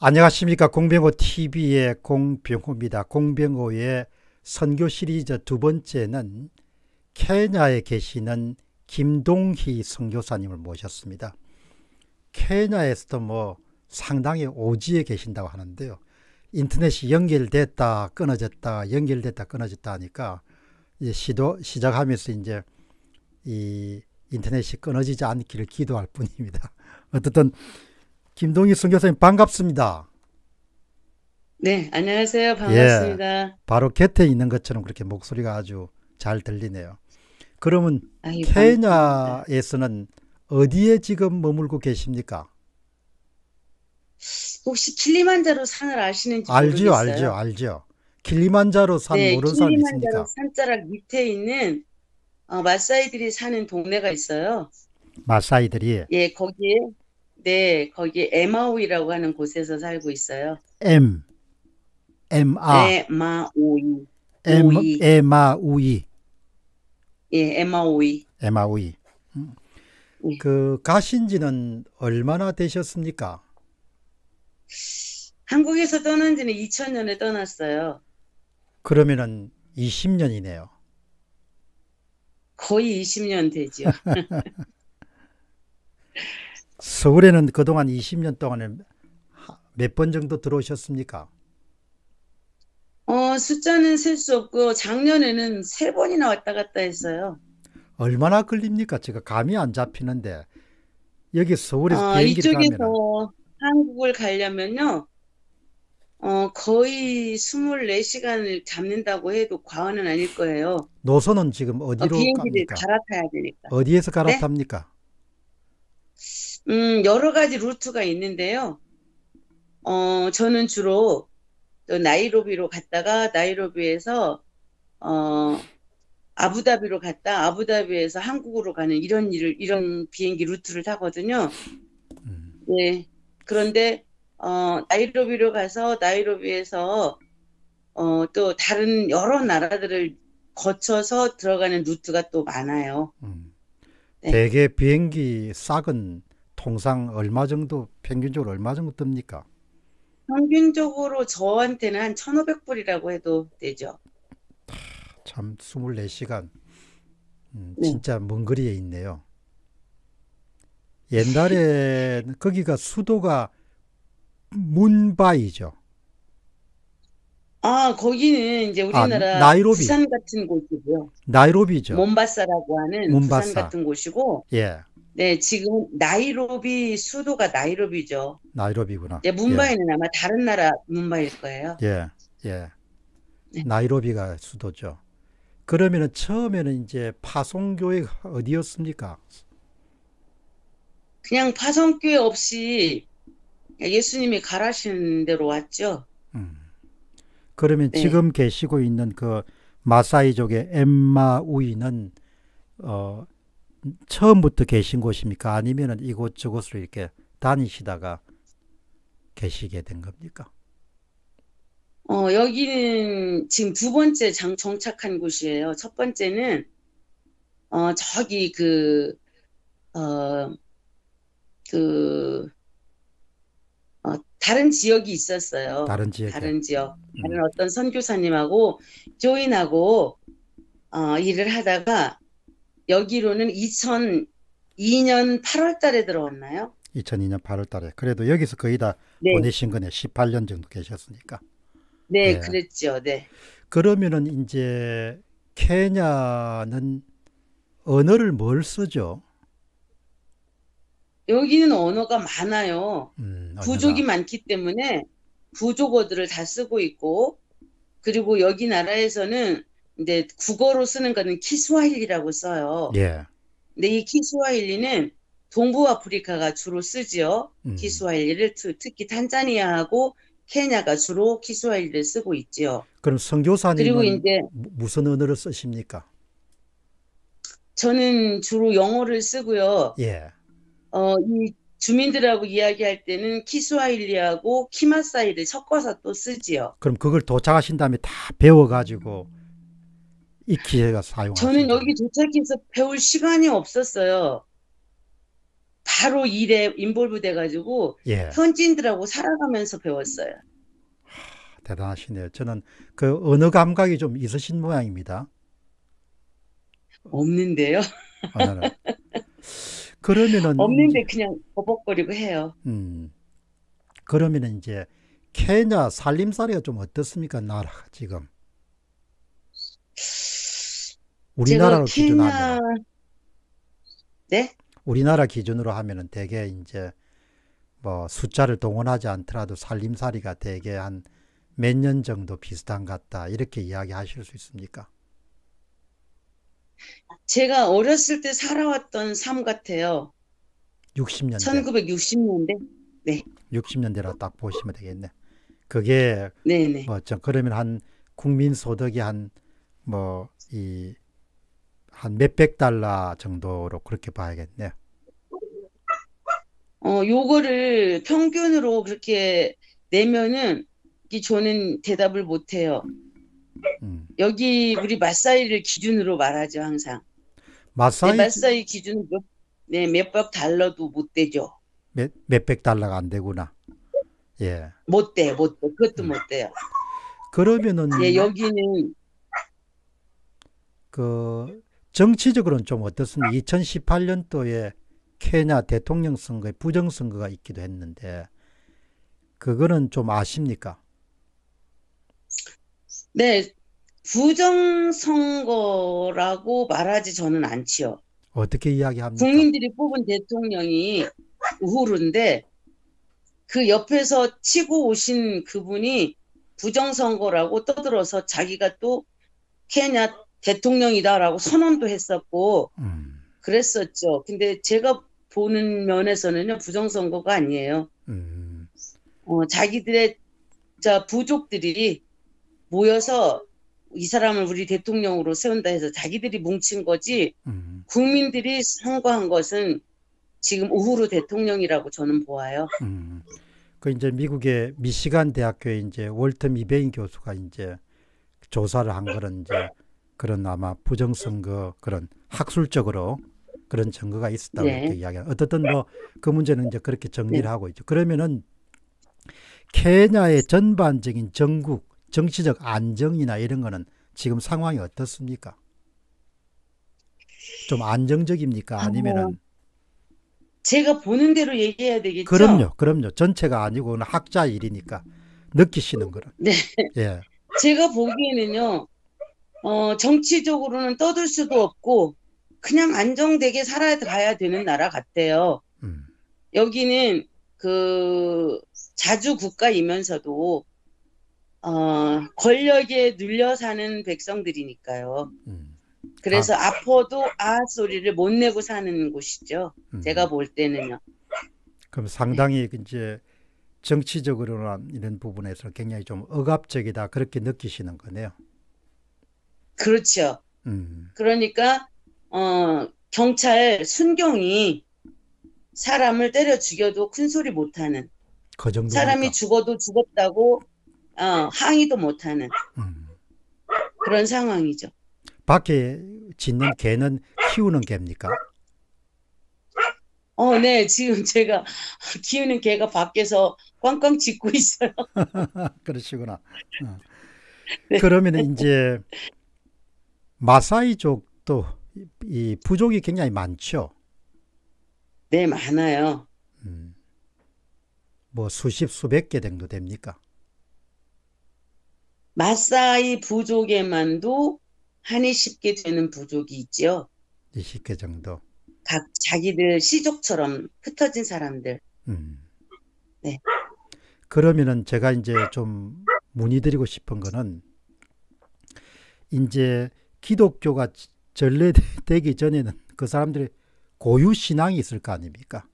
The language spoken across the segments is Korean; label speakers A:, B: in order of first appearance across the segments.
A: 안녕하십니까 공병호 TV의 공병호입니다. 공병호의 선교 시리즈 두 번째는 케냐에 계시는 김동희 선교사님을 모셨습니다. 케냐에서도 뭐 상당히 오지에 계신다고 하는데요. 인터넷이 연결됐다 끊어졌다 연결됐다 끊어졌다 하니까 이제 시도 시작하면서 이제 이 인터넷이 끊어지지 않기를 기도할 뿐입니다. 어떻든 김동희 선교사님 반갑습니다.
B: 네, 안녕하세요. 반갑습니다.
A: 예, 바로 곁에 있는 것처럼 그렇게 목소리가 아주 잘 들리네요. 그러면
B: 반갑습니다.
A: 케냐에서는 어디에 지금 머물고 계십니까?
B: 혹시 킬리만자로 산을 아시는지
A: 알죠, 알죠,
B: 모르겠어요.
A: 알죠. 킬리만자로 산
B: 네,
A: 모르는 사람 있습니까?
B: 산자락 밑에 있는 어, 마사이들이 사는 동네가 있어요.
A: 마사이들이
B: 예, 거기에 네, 거기에 에마오이라고 하는 곳에서 살고 있어요.
A: M, M, A,
B: 에마오이,
A: M,
B: 오이.
A: 에마우이,
B: 예, 에마오이.
A: 에마우이. 음.
B: 예.
A: 그 가신지는 얼마나 되셨습니까?
B: 한국에서 떠난 지는 2000년에 떠났어요.
A: 그러면은 20년이네요.
B: 거의 20년 되지요.
A: 서울에는 그동안 20년 동안에 몇 번 정도 들어오셨습니까?
B: 어, 숫자는 셀 수 없고 작년에는 세 번이나 왔다 갔다 했어요.
A: 얼마나 걸립니까? 제가 감이 안 잡히는데 여기 서울에서
B: 어,
A: 가면은
B: 이쪽에서 한국을 가려면요, 어, 거의 24시간을 잡는다고 해도 과언은 아닐 거예요.
A: 노선은 지금
B: 어,
A: 어디로
B: 비행기를
A: 갑니까?
B: 갈아타야 되니까.
A: 어디에서
B: 네?
A: 갈아탑니까?
B: 음, 여러 가지 루트가 있는데요. 어, 저는 주로 또 나이로비로 갔다가 나이로비에서 어, 아부다비로 갔다 아부다비에서 한국으로 가는 이런 일을 이런 비행기 루트를 타거든요.
A: 음,
B: 네. 그런데 어, 나이로비로 가서 나이로비에서 어, 또 다른 여러 나라들을 거쳐서 들어가는 루트가 또 많아요.
A: 음.
B: 네.
A: 대개 비행기 싹은 통상 얼마 정도 평균적으로 얼마 정도 뜹니까?
B: 평균적으로 저한테는 한 1,500불이라고 해도 되죠.
A: 참 24시간 음,
B: 네.
A: 진짜 먼 거리에 있네요. 옛날에 거기가 수도가 문바이죠.
B: 아, 거기는 이제
A: 아,
B: 우리나라
A: 나이로비,
B: 부산 같은 곳이고요.
A: 나이로비죠.
B: 몬바사라고 하는 부산
A: 문바사.
B: 같은 곳이고,
A: 예,
B: 네, 지금 나이로비 수도가 나이로비죠.
A: 나이로비구나. 예,
B: 문바이는 아마 다른 나라 문바이일 거예요.
A: 예, 예.
B: 네.
A: 나이로비가 수도죠. 그러면은 처음에는 이제 파송교회가 어디였습니까?
B: 그냥 파송교회 없이 예수님이 가라신 대로 왔죠.
A: 음. 그러면
B: 네.
A: 지금 계시고 있는 그 마사이족의 엠마우이는 어, 처음부터 계신 곳입니까? 아니면은 이곳저곳으로 이렇게 다니시다가 계시게 된 겁니까?
B: 어, 여기는 지금 두 번째 장, 정착한 곳이에요. 첫 번째는, 어, 저기 그, 어, 그, 어, 다른 지역이 있었어요.
A: 다른 지역에.
B: 다른 지역.
A: 음.
B: 다른 어떤 선교사님하고 조인하고, 어, 일을 하다가 여기로는 2002년 8월 달에 들어왔나요?
A: 2002년 8월 달에. 그래도 여기서 거의 다
B: 네,
A: 보내신 거네. 18년 정도 계셨으니까.
B: 네,
A: 예.
B: 그랬죠. 네.
A: 그러면은 이제 케냐는 언어를 뭘 쓰죠?
B: 여기는 언어가 많아요.
A: 음,
B: 부족이. 많기 때문에 부족어들을 다 쓰고 있고, 그리고 여기 나라에서는 이제 국어로 쓰는 거는 키스와힐리라고 써요.
A: 예.
B: 근데 이 키스와힐리는 동부 아프리카가 주로 쓰지요.
A: 음,
B: 키스와힐리를 특- 특히 탄자니아하고 케냐가 주로 키스와힐리를 쓰고 있지요.
A: 그럼
B: 그리고
A: 선교사님은
B: 이제
A: 무- 무슨 언어를 쓰십니까?
B: 저는 주로 영어를 쓰고요.
A: 예.
B: 어, 이 주민들하고 이야기할 때는 키스와힐리하고 키마사이를 섞어서 또 쓰지요.
A: 그럼 그걸 도착하신 다음에 다 배워가지고 익히해가
B: 저는
A: 사용하신
B: 여기 도착해서 배울 시간이 없었어요. 바로 일에 인볼브 돼가지고
A: 예.
B: 현지인들하고 살아가면서 배웠어요.
A: 대단하시네요. 저는 그 언어 감각이 좀 있으신 모양입니다.
B: 없는데요.
A: 언어는. 그러면은
B: 없는데 그냥 버벅거리고 해요.
A: 음, 그러면은 이제 케냐 살림살이가 좀 어떻습니까? 나라가 지금 우리나라로 기준하면
B: 케냐 네?
A: 우리나라 기준으로 하면은 대개 이제 뭐 숫자를 동원하지 않더라도 살림살이가 대개 한 몇 년 정도 비슷한 것 같다 이렇게 이야기하실 수 있습니까?
B: 제가 어렸을 때 살아왔던 삶 같아요.
A: 60년대
B: 1960년대?
A: 60년대라 딱 보시면 되겠네. 그게
B: 네네.
A: 뭐좀 그러면 한 국민 소득이 한 뭐 이 한 몇백 달러 정도로 그렇게 봐야겠네요.
B: 어, 요거를 평균으로 그렇게 내면은 이 저는 대답을 못 해요.
A: 음.
B: 여기 우리 마사이를 기준으로 말하죠, 항상. 네,
A: 마사이
B: 마사이 기준 몇, 네, 몇백 달러도 못 되죠.
A: 몇, 몇백 달러가 안 되구나. 예.
B: 못 돼, 못 돼. 그것도
A: 음.
B: 못 돼요.
A: 그러면은
B: 예, 여기는
A: 그 정치적으로는 좀 어떻습니까? 2018년도에 케냐 대통령 선거에 부정 선거가 있기도 했는데 그거는 좀 아십니까?
B: 네, 부정선거라고 말하지 저는 않지요.
A: 어떻게 이야기합니까?
B: 국민들이 뽑은 대통령이 우후르인데 그 옆에서 치고 오신 그분이 부정선거라고 떠들어서 자기가 또 케냐 대통령이다라고 선언도 했었고
A: 음,
B: 그랬었죠. 근데 제가 보는 면에서는요, 부정선거가 아니에요.
A: 음,
B: 어, 자기들의 자 부족들이 모여서 이 사람을 우리 대통령으로 세운다 해서 자기들이 뭉친 거지
A: 음,
B: 국민들이 선거한 것은 지금 우후르 대통령이라고 저는 보아요.
A: 음. 그 이제 미국의 미시간 대학교에 이제 월터 미베인 교수가 이제 조사를 한 거는 이제 그런 아마 부정 선거 그런 학술적으로 그런 증거가 있었다고
B: 네.
A: 이렇게 이야기하. 어떻든 뭐 그 문제는 이제 그렇게 정리를
B: 네.
A: 하고 있죠. 그러면은 케냐의 전반적인 전국 정치적 안정이나 이런 거는 지금 상황이 어떻습니까? 좀 안정적입니까? 아니면은
B: 제가 보는 대로 얘기해야 되겠죠?
A: 그럼요, 그럼요. 전체가 아니고 그건 학자 일이니까 느끼시는 거는.
B: 네.
A: 예,
B: 제가 보기에는요, 어, 정치적으로는 떠들 수도 없고, 그냥 안정되게 살아가야 되는 나라 같아요.
A: 음,
B: 여기는 그 자주 국가이면서도 어, 권력에 눌려 사는 백성들이니까요.
A: 음,
B: 그래서 아파도 아 소리를 못 내고 사는 곳이죠.
A: 음.
B: 제가 볼 때는요.
A: 그럼 상당히 이제 정치적으로나 이런 부분에서 굉장히 좀 억압적이다 그렇게 느끼시는 거네요.
B: 그렇죠.
A: 음,
B: 그러니까 어, 경찰 순경이 사람을 때려 죽여도 큰 소리 못 하는
A: 그 정도.
B: 사람이 죽어도 죽었다고 어, 항의도 못 하는
A: 음.
B: 그런 상황이죠.
A: 밖에 짓는 개는 키우는 개입니까?
B: 어, 네. 지금 제가 키우는 개가 밖에서 꽝꽝 짖고 있어요.
A: 그러시구나. 어.
B: 네.
A: 그러면 이제 마사이족도 이- 이 부족이 굉장히 많죠.
B: 네, 많아요.
A: 음. 뭐 수십 수백 개 정도 됩니까?
B: 마사이 부족에만도 한이 쉽게 되는 부족이 있죠.
A: 20개 정도.
B: 각 자기들 시족처럼 흩어진 사람들.
A: 음.
B: 네.
A: 그러면은 제가 이제 좀 문의드리고 싶은 거는 이제 기독교가 전래되기 전에는 그 사람들의 고유 신앙이 있을 거 아닙니까?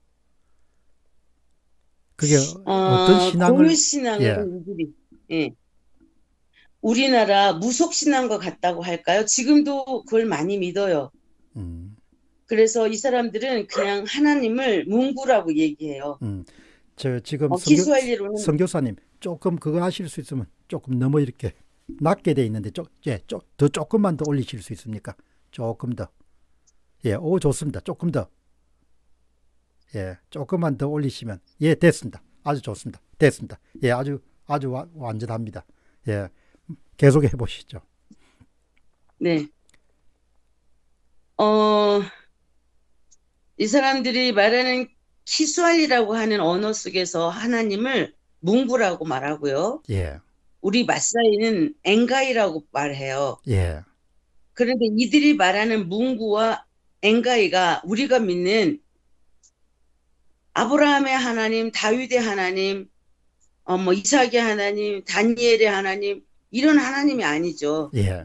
A: 그게 어떤 신앙을
B: 고유 신앙은 이들이 예. 우리나라 무속 신앙과 같다고 할까요? 지금도 그걸 많이 믿어요.
A: 음,
B: 그래서 이 사람들은 그냥 하나님을 문구라고 얘기해요.
A: 음. 저 지금
B: 어, 키스와일리로는
A: 선교사님 조금 그거 하실 수 있으면 조금 너무 이렇게 낮게 돼 있는데 조, 예, 조, 더 조금만 더 올리실 수 있습니까? 조금 더. 예, 오 좋습니다. 조금 더. 예, 조금만 더 올리시면 예, 됐습니다. 아주 좋습니다. 됐습니다. 예, 아주 아주 와, 완전합니다. 예, 계속 해 보시죠.
B: 네. 어, 이 사람들이 말하는 키스왈이라고 하는 언어 속에서 하나님을 뭉구라고 말하고요.
A: 예,
B: 우리 마사이는 엥가이라고 말해요.
A: 예,
B: 그런데 이들이 말하는 뭉구와 엥가이가 우리가 믿는 아브라함의 하나님, 다윗의 하나님, 어, 뭐 이삭의 하나님, 다니엘의 하나님 이런 하나님이 아니죠.
A: 예,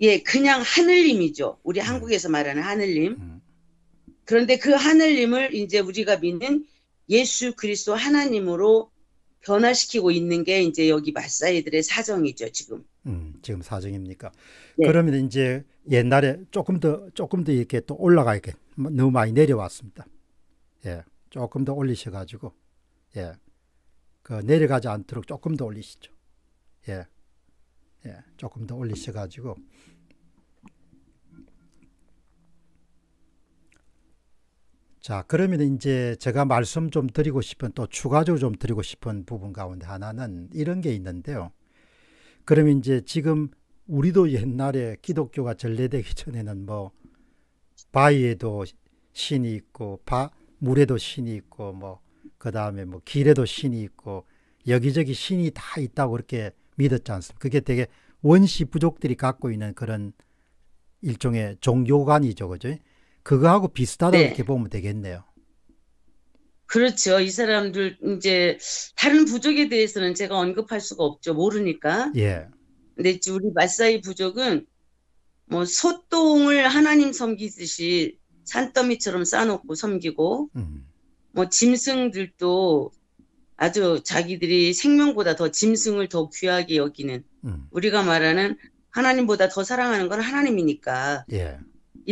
B: 예, 그냥 하늘님이죠. 우리 한국에서 말하는 하늘님.
A: 음,
B: 그런데 그 하늘님을 이제 우리가 믿는 예수 그리스도 하나님으로 변화시키고 있는 게 이제 여기 마사이들의 사정이죠, 지금.
A: 음, 지금 사정입니까?
B: 네.
A: 그러면 이제 옛날에 조금 더 조금 더 이렇게 또 올라가게 너무 많이 내려왔습니다. 예, 조금 더 올리셔가지고 예, 그 내려가지 않도록 조금 더 올리시죠. 예, 예, 조금 더 올리셔가지고 자, 그러면 이제 제가 말씀 좀 드리고 싶은 또 추가적으로 좀 드리고 싶은 부분 가운데 하나는 이런 게 있는데요. 그러면 이제 지금 우리도 옛날에 기독교가 전래되기 전에는 뭐 바위에도 신이 있고 바, 물에도 신이 있고 뭐 그다음에 뭐 길에도 신이 있고 여기저기 신이 다 있다고 그렇게 믿었지 않습니까? 그게 되게 원시 부족들이 갖고 있는 그런 일종의 종교관이죠. 그죠? 그거하고 비슷하다고
B: 네.
A: 이렇게 보면 되겠네요.
B: 그렇죠. 이 사람들 이제 다른 부족에 대해서는 제가 언급할 수가 없죠. 모르니까.
A: 예.
B: 근데 우리 마사이 부족은 뭐 소똥을 하나님 섬기듯이 산더미처럼 쌓아놓고 섬기고
A: 음.
B: 뭐 짐승들도 아주 자기들이 생명보다 더 짐승을 더 귀하게 여기는
A: 음.
B: 우리가 말하는 하나님보다 더 사랑하는 건 하나님이니까
A: 예.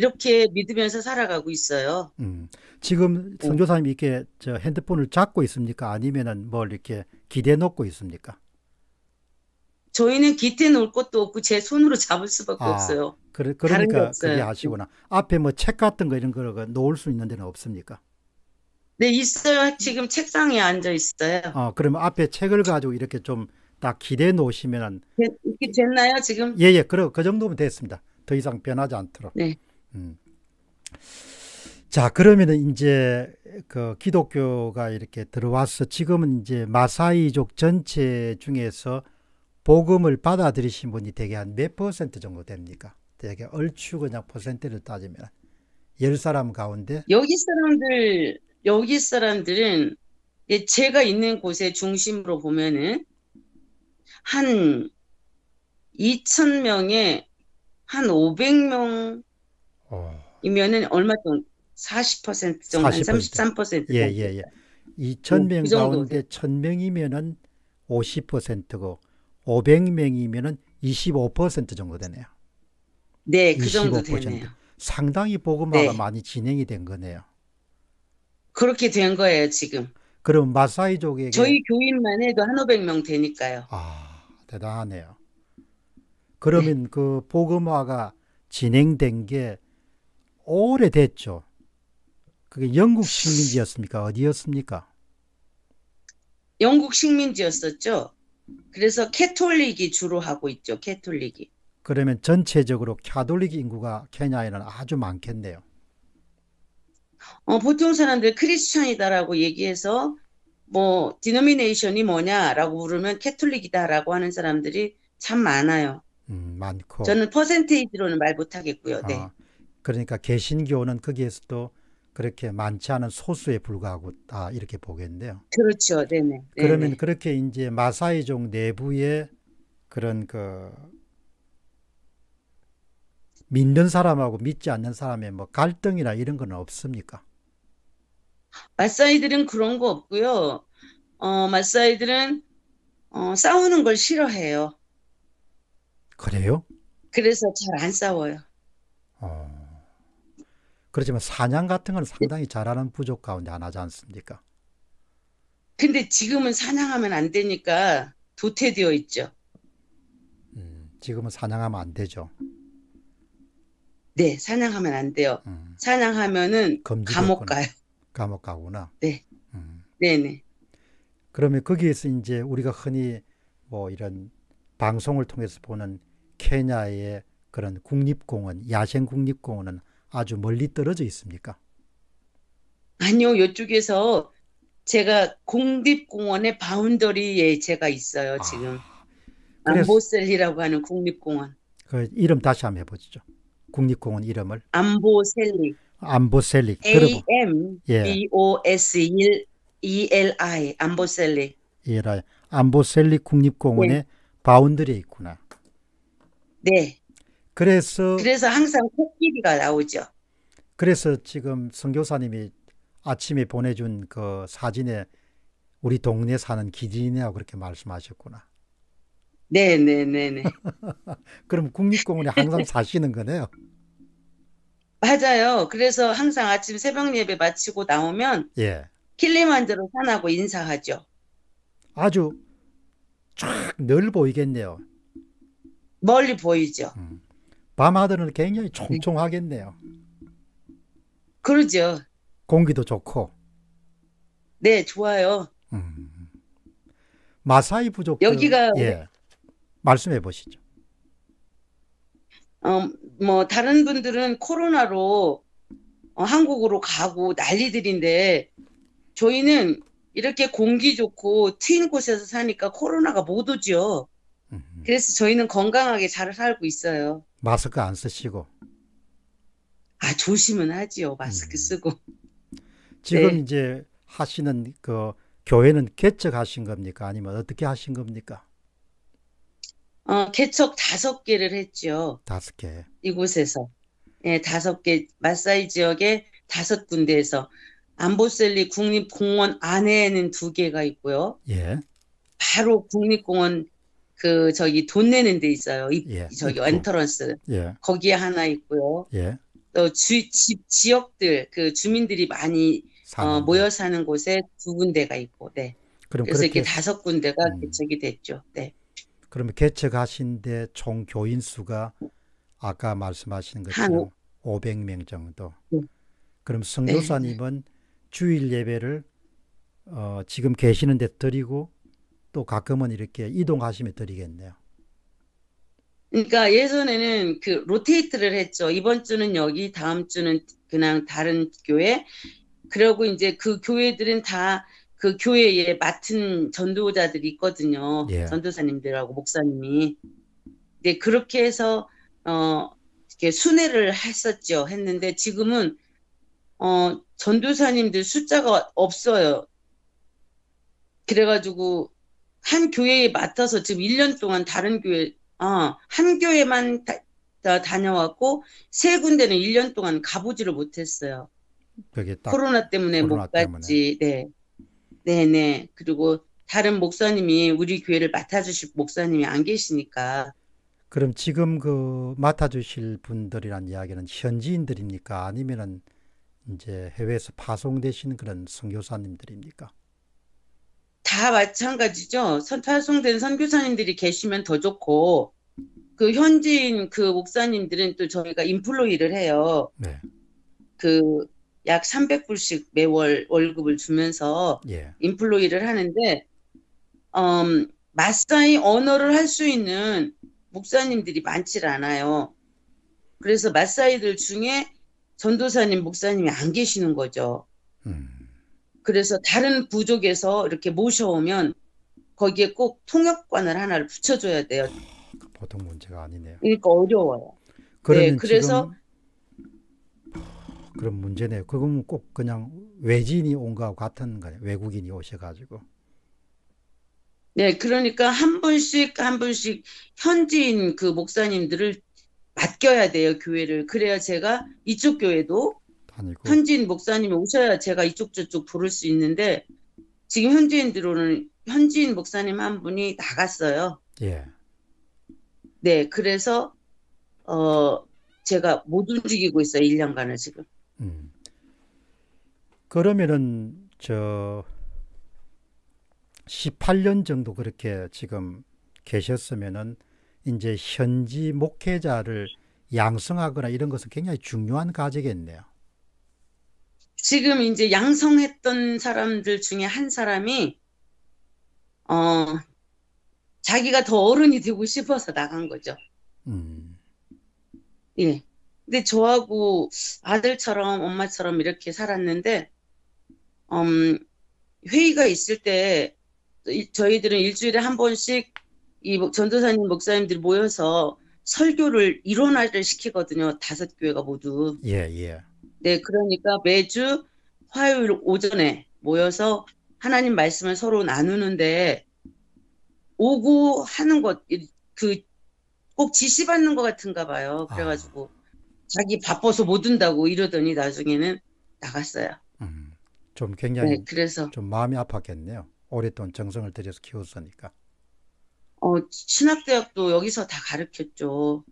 B: 이렇게 믿으면서 살아가고 있어요.
A: 음. 지금 선교사님이 이렇게 저 핸드폰을 잡고 있습니까? 아니면은 뭘 이렇게 기대 놓고 있습니까?
B: 저희는 깃에 놓을 것도 없고 제 손으로 잡을 수밖에
A: 아,
B: 없어요.
A: 그래, 그러니까. 그게 하시구나. 앞에 뭐 책 같은 거 이런 거 놓을 수 있는 데는 없습니까?
B: 네, 있어요. 지금 책상에 앉아 있어요.
A: 어, 그러면 앞에 책을 가지고 이렇게 좀 딱 기대 놓으시면은
B: 되- 이렇게 됐나요, 지금?
A: 예, 예, 그러, 그 정도면 됐습니다. 더 이상 변하지 않도록.
B: 네.
A: 음. 자, 그러면은 이제 그 기독교가 이렇게 들어와서 지금은 이제 마사이족 전체 중에서 복음을 받아들이신 분이 대개 한 몇 퍼센트 정도 됩니까? 대개 얼추 그냥 퍼센트를 따지면 열 사람 가운데
B: 여기 사람들, 여기 사람들은 예, 제가 있는 곳의 중심으로 보면은 한 2,000명에 한 500명 이면은
A: 어,
B: 얼마 정도? 40% 정도, 한
A: 40%.
B: 33%
A: 예,
B: 정도.
A: 예, 예. 2,000명
B: 그
A: 가운데 1,000명이면은 50%고 500명이면은 25% 정도 되네요.
B: 네, 그 정도
A: 25%.
B: 되네요.
A: 상당히 복음화가
B: 네.
A: 많이 진행이 된 거네요.
B: 그렇게 된 거예요, 지금.
A: 그럼 마사이족에게
B: 저희 교인만 해도 한 500명 되니까요.
A: 아 대단하네요. 그러면 그 복음화가 진행된 게 오래됐죠. 그게 영국 식민지였습니까? 어디였습니까?
B: 영국 식민지였었죠. 그래서 캐톨릭이 주로 하고 있죠, 캐톨릭이.
A: 그러면 전체적으로 카톨릭 인구가 케냐에는 아주 많겠네요.
B: 어, 보통 사람들 크리스천이다라고 얘기해서 뭐 denomination이 뭐냐라고 물으면 Catholic이다라고 하는 사람들이 참 많아요.
A: 음, 많고.
B: 저는 퍼센테이지로는 말 못하겠고요. 네.
A: 아, 그러니까 개신교는 거기에서도 그렇게 많지 않은 소수에 불과하고 다 이렇게 보겠는데요.
B: 그렇죠. 네네.
A: 그러면
B: 네네.
A: 그렇게 이제 마사이족 내부에 그런 그 믿는 사람하고 믿지 않는 사람의 뭐 갈등이나 이런 건 없습니까?
B: 마사이들은 그런 거 없고요. 어, 마사이들은 어, 싸우는 걸 싫어해요.
A: 그래요?
B: 그래서 잘 안 싸워요.
A: 어. 그렇지만 사냥 같은 건 상당히 잘하는 부족 가운데 하나지 않습니까?
B: 근데 지금은 사냥하면 안 되니까 도태되어 있죠.
A: 음, 지금은 사냥하면 안 되죠.
B: 네, 사냥하면 안 돼요.
A: 음,
B: 사냥하면은. 감옥 가요.
A: 감옥 가구나.
B: 네.
A: 음.
B: 네네.
A: 그러면 거기에서 이제 우리가 흔히 뭐 이런 방송을 통해서 보는 케냐의 그런 국립공원, 야생 국립공원은 아주 멀리 떨어져 있습니까?
B: 아니요, 이쪽에서 제가 국립공원의 바운더리에 제가 있어요, 지금.
A: 아,
B: 암보셀리라고 하는 국립공원.
A: 그 이름 다시 한번 해보시죠. 국립공원 이름을
B: 암보셀리.
A: 암보셀리
B: A M
A: 예.
B: B O S E L I 암보셀리.
A: 예라 암보셀리 국립공원의 boundary에 있구나.
B: 네.
A: 그래서
B: 그래서 항상 코끼리가 나오죠.
A: 그래서 지금 선교사님이 아침에 보내준 그 사진에 우리 동네 사는 기진이라고 그렇게 말씀하셨구나.
B: 네, 네, 네, 네.
A: 그럼 국립공원에 항상 사시는 거네요.
B: 맞아요. 그래서 항상 아침 새벽 예배 마치고 나오면
A: 예.
B: 킬리만자로 산하고 인사하죠.
A: 아주 쫙 늘 보이겠네요.
B: 멀리 보이죠.
A: 밤하늘은 굉장히 총총하겠네요.
B: 그러죠.
A: 공기도 좋고.
B: 네, 좋아요.
A: 음. 마사이 부족
B: 여기가
A: 예. 말씀해 보시죠.
B: 어, 뭐 다른 분들은 코로나로 어, 한국으로 가고 난리들인데 저희는 이렇게 공기 좋고 트인 곳에서 사니까 코로나가 못 오죠.
A: 음.
B: 그래서 저희는 건강하게 잘 살고 있어요.
A: 마스크 안 쓰시고
B: 아, 조심은 하지요. 마스크
A: 음.
B: 쓰고.
A: 지금
B: 네.
A: 이제 하시는 그 교회는 개척하신 겁니까? 아니면 어떻게 하신 겁니까?
B: 어, 개척 다섯 개를 했죠.
A: 다섯 개.
B: 이곳에서. 예, 다섯 개, 마사이 지역에 다섯 군데에서. 암보셀리 국립공원 안에는 두 개가 있고요.
A: 예.
B: 바로 국립공원 그 저기 돈 내는 데 있어요. 이,
A: 예.
B: 저기
A: 있고.
B: 엔터런스.
A: 예.
B: 거기에 하나 있고요.
A: 예.
B: 또 주, 집, 지역들, 그 주민들이 많이 어,
A: 데.
B: 모여 사는 곳에 두 군데가 있고, 네.
A: 그럼
B: 그래서
A: 그렇게
B: 이렇게 다섯 군데가
A: 음.
B: 개척이 됐죠. 네.
A: 그러면 개척하신데 총 교인 수가 아까 말씀하신
B: 한
A: 것처럼 500명 정도.
B: 네.
A: 그럼 선교사님은 주일 예배를 어, 지금 계시는 데 드리고 또 가끔은 이렇게 이동하시면 드리겠네요.
B: 그러니까 예전에는 그 로테이트를 했죠. 이번 주는 여기, 다음 주는 그냥 다른 교회. 그리고 이제 그 교회들은 다 그 교회에 맡은 전도자들이 있거든요.
A: 예.
B: 전도사님들하고 목사님이. 네, 그렇게 해서 어 이렇게 순회를 했었죠. 했는데 지금은 어 전도사님들 숫자가 없어요. 그래가지고 한 교회에 맡아서 지금 1년 동안 다른 교회 아, 한 교회만 다, 다 다녀왔고 세 군데는 1년 동안 가보지를 못했어요. 코로나 때문에
A: 코로나
B: 못 갔지. 네. 네네. 그리고 다른 목사님이 우리 교회를 맡아주실 목사님이 안 계시니까.
A: 그럼 지금 그 맡아주실 분들이란 이야기는 현지인들입니까? 아니면은 이제 해외에서 파송되신 그런 선교사님들입니까?
B: 다 마찬가지죠. 선, 파송된 선교사님들이 계시면 더 좋고, 그 현지인 그 목사님들은 또 저희가 인플로이를 해요.
A: 네.
B: 그 약 300불씩 매월 월급을 주면서
A: 예.
B: 인플로이를 하는데, 음, 마사이 언어를 할 수 있는 목사님들이 많질 않아요. 그래서 마사이들 중에 전도사님, 목사님이 안 계시는 거죠.
A: 음.
B: 그래서 다른 부족에서 이렇게 모셔오면 거기에 꼭 통역관을 하나를 붙여줘야 돼요.
A: 그 보통 문제가 아니네요.
B: 그러니까 어려워요.
A: 그러면
B: 그래서-
A: 지금 그런 문제네요. 그건 꼭 그냥 외지인이 온 거하고 같은 거예요. 외국인이 오셔가지고.
B: 네, 그러니까 한 분씩 한 분씩 현지인 그 목사님들을 맡겨야 돼요, 교회를. 그래야 제가 이쪽 교회도
A: 다니고.
B: 현지인 목사님이 오셔야 제가 이쪽 저쪽 부를 수 있는데 지금 현지인들로는 현지인 목사님 한 분이 나갔어요.
A: 예.
B: 네, 그래서 어 제가 못 움직이고 있어요, 1년간을 지금.
A: 음. 그러면은 저 18년 정도 그렇게 지금 계셨으면은 이제 현지 목회자를 양성하거나 이런 것은 굉장히 중요한 과제겠네요.
B: 지금 이제 양성했던 사람들 중에 한 사람이 어 자기가 더 어른이 되고 싶어서 나간 거죠.
A: 음,
B: 예. 근데 저하고 아들처럼 엄마처럼 이렇게 살았는데 음, 회의가 있을 때 이- 저희들은 일주일에 한 번씩 이 목- 전도사님 목사님들이 모여서 설교를 일원화를 시키거든요. 다섯 교회가 모두.
A: 예, 예.
B: 네, 그러니까 매주 화요일 오전에 모여서 하나님 말씀을 서로 나누는데 오고 하는 것, 그, 꼭 지시받는 것 같은가 봐요. 그래가지고 자기 바빠서 못 온다고 이러더니 나중에는 나갔어요.
A: 음, 좀 굉장히
B: 네, 그래서,
A: 좀 마음이 아팠겠네요. 오랫동안 정성을 들여서 키웠으니까.
B: 어, 신학대학도 여기서 다 가르쳤죠.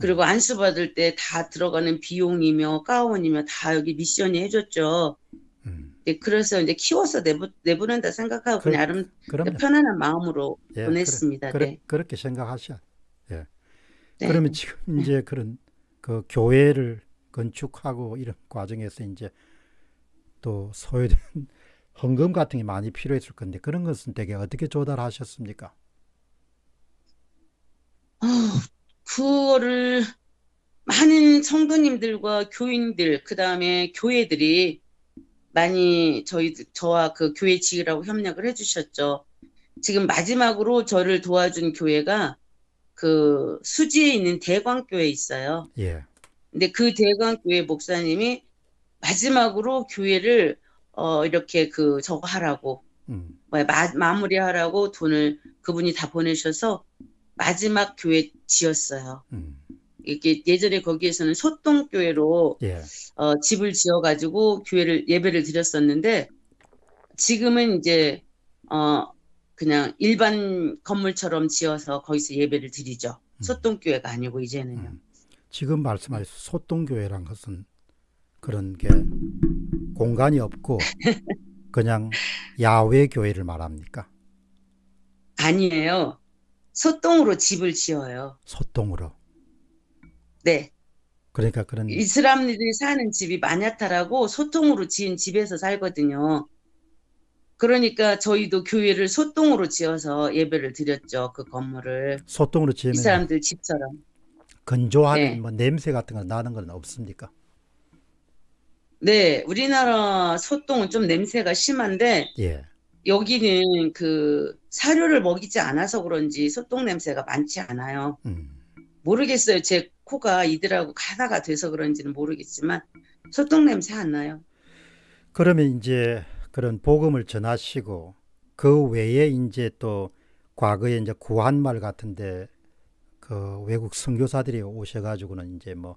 B: 그리고 안수 받을 때 다 들어가는 비용이며 가원이며 다 여기 미션이 해줬죠.
A: 음,
B: 네, 그래서 이제 키워서 내보, 내보낸다 생각하고
A: 그-
B: 나름
A: 그럼요.
B: 편안한 마음으로
A: 예,
B: 보냈습니다.
A: 그래,
B: 네.
A: 그렇게 생각하셔. 예.
B: 네.
A: 그러면 지금 이제 그런 그 교회를 건축하고 이런 과정에서 이제 또 소요된 헌금 같은 게 많이 필요했을 건데 그런 것은 되게 어떻게 조달하셨습니까?
B: 아, 그거를 많은 성도님들과 교인들, 그 다음에 교회들이 많이 저희, 저와 그 교회 지으라고 협력을 해주셨죠. 지금 마지막으로 저를 도와준 교회가 그 수지에 있는 대광교회 있어요.
A: 예.
B: 근데 그 대광교회 목사님이 마지막으로 교회를 어, 이렇게 그 저거 하라고
A: 음,
B: 마, 마무리하라고 돈을 그분이 다 보내셔서 마지막 교회 지었어요.
A: 음,
B: 이게 예전에 거기에서는 소똥교회로
A: 예.
B: 어, 집을 지어가지고 교회를 예배를 드렸었는데 지금은 이제 어, 그냥 일반 건물처럼 지어서 거기서 예배를 드리죠.
A: 음.
B: 소똥교회가 아니고 이제는요.
A: 음. 지금 말씀하신 소똥교회란 것은 그런 게 공간이 없고 그냥 야외 교회를 말합니까?
B: 아니에요. 소똥으로 집을 지어요.
A: 소똥으로.
B: 네.
A: 그러니까 그런
B: 이슬람들이 사는 집이 마냐타라고 소똥으로 지은 집에서 살거든요. 그러니까 저희도 교회를 소똥으로 지어서 예배를 드렸죠. 그 건물을.
A: 소똥으로
B: 이
A: 지으면
B: 사람들 집처럼.
A: 건조하는
B: 네.
A: 뭐 냄새 같은 거 나는 건 없습니까?
B: 네, 우리나라 소똥은 좀 냄새가 심한데
A: 예.
B: 여기는 그 사료를 먹이지 않아서 그런지 소똥 냄새가 많지 않아요.
A: 음.
B: 모르겠어요. 제 코가 이들하고 가다가 돼서 그런지는 모르겠지만 소똥 냄새 안 나요.
A: 그러면 이제 그런 복음을 전하시고 그 외에 이제 또 과거에 이제 구한말 같은데 그 외국 선교사들이 오셔가지고는 이제 뭐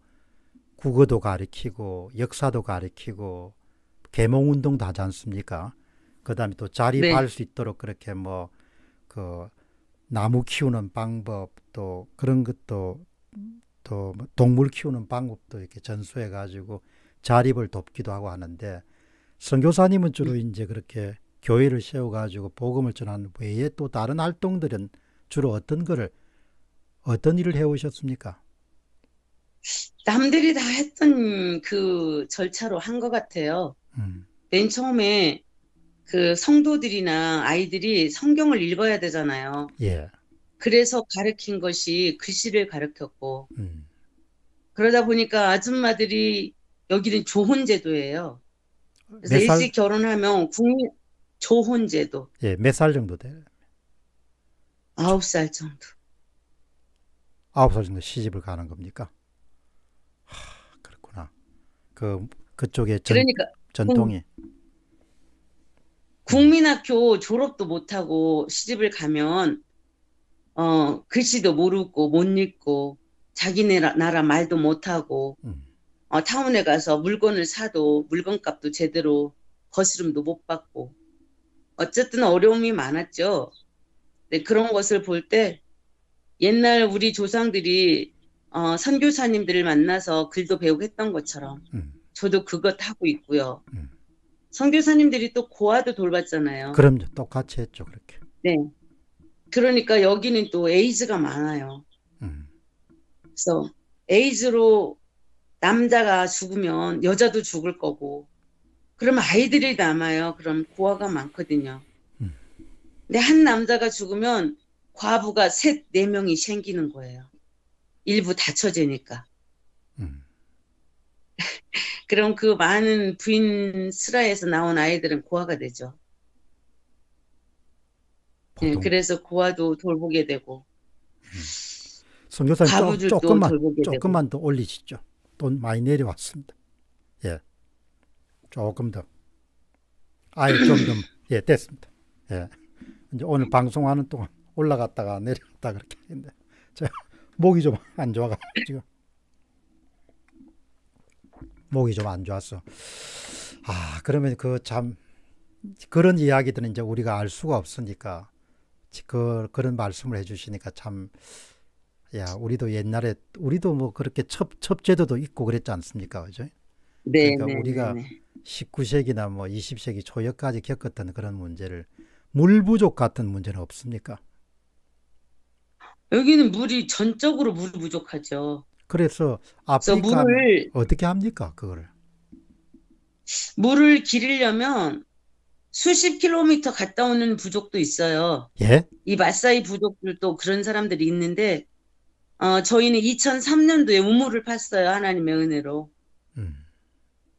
A: 국어도 가르치고 역사도 가르치고 계몽 운동도 하지 않습니까? 그다음에 또 자립할 수 있도록 그렇게 뭐 그 나무 키우는 방법 또 그런 것도 또뭐 동물 키우는 방법도 이렇게 전수해 가지고 자립을 돕기도 하고 하는데 선교사님은 주로 이제 그렇게 교회를 세워 가지고 복음을 전하는 외에 또 다른 활동들은 주로 어떤 거를 어떤 일을 해 오셨습니까?
B: 남들이 다 했던 그 절차로 한 것 같아요.
A: 음.
B: 맨 처음에 그 성도들이나 아이들이 성경을 읽어야 되잖아요.
A: 예.
B: 그래서 가르친 것이 글씨를 가르쳤고
A: 음.
B: 그러다 보니까 아줌마들이 여기는 조혼 제도예요. 그래서
A: 몇 살?
B: 일찍 결혼하면 국민 조혼 제도
A: 예, 몇 살 정도 돼요?
B: 아홉 살 정도.
A: 아홉 살 정도 시집을 가는 겁니까? 하, 그렇구나. 그 그쪽에 전,
B: 그러니까
A: 전통이
B: 국민학교 졸업도 못하고 시집을 가면 어 글씨도 모르고 못 읽고 자기네 나- 나라 말도 못하고
A: 음.
B: 어, 타운에 가서 물건을 사도 물건값도 제대로 거스름도 못 받고 어쨌든 어려움이 많았죠. 네, 그런 것을 볼 때 옛날 우리 조상들이 어, 선교사님들을 만나서 글도 배우고 했던 것처럼
A: 음.
B: 저도 그것 하고 있고요.
A: 음.
B: 선교사님들이 또 고아도 돌봤잖아요.
A: 그럼요. 똑같이 했죠, 그렇게.
B: 네. 그러니까 여기는 또 에이즈가 많아요.
A: 음.
B: 그래서 에이즈로 남자가 죽으면 여자도 죽을 거고 그럼 아이들이 남아요. 그럼 고아가 많거든요.
A: 음.
B: 근데 한 남자가 죽으면 과부가 셋, 네 명이 생기는 거예요. 일부 다처제니까.
A: 음.
B: 그럼 그 많은 부인 슬하에서 나온 아이들은 고아가 되죠. 예,
A: 보통
B: 그래서 고아도 돌보게 되고
A: 선교사님 조- 조금만
B: 돌보게 되고.
A: 조금만 더 올리시죠. 돈 많이 내려왔습니다. 예, 조금 더. 아예 좀 더. 예, 됐습니다. 예, 이제 오늘 방송하는 동안 올라갔다가 내려갔다 그렇게 했는데 저 목이 좀 안 좋아가지고 목이 좀 안 좋았어. 아 그러면 그 참 그런 이야기들은 이제 우리가 알 수가 없으니까 그 그런 말씀을 해 주시니까 참 야, 우리도 옛날에 우리도 뭐 그렇게 첩 첩제도도 있고 그랬지 않습니까? 그죠?
B: 네,
A: 그러니까
B: 네,
A: 우리가
B: 네, 네.
A: 19세기나 뭐 20세기 초역까지 겪었던 그런 문제를 물 부족 같은 문제는 없습니까?
B: 여기는 물이 전적으로 물이 부족하죠.
A: 그래서 아프리카
B: 물을
A: 어떻게 합니까? 그거를.
B: 물을 기르려면 수십 킬로미터 갔다 오는 부족도 있어요.
A: 예?
B: 이 마사이 부족들도 그런 사람들이 있는데 어, 저희는 2003년도에 우물을 팠어요. 하나님의 은혜로.
A: 음.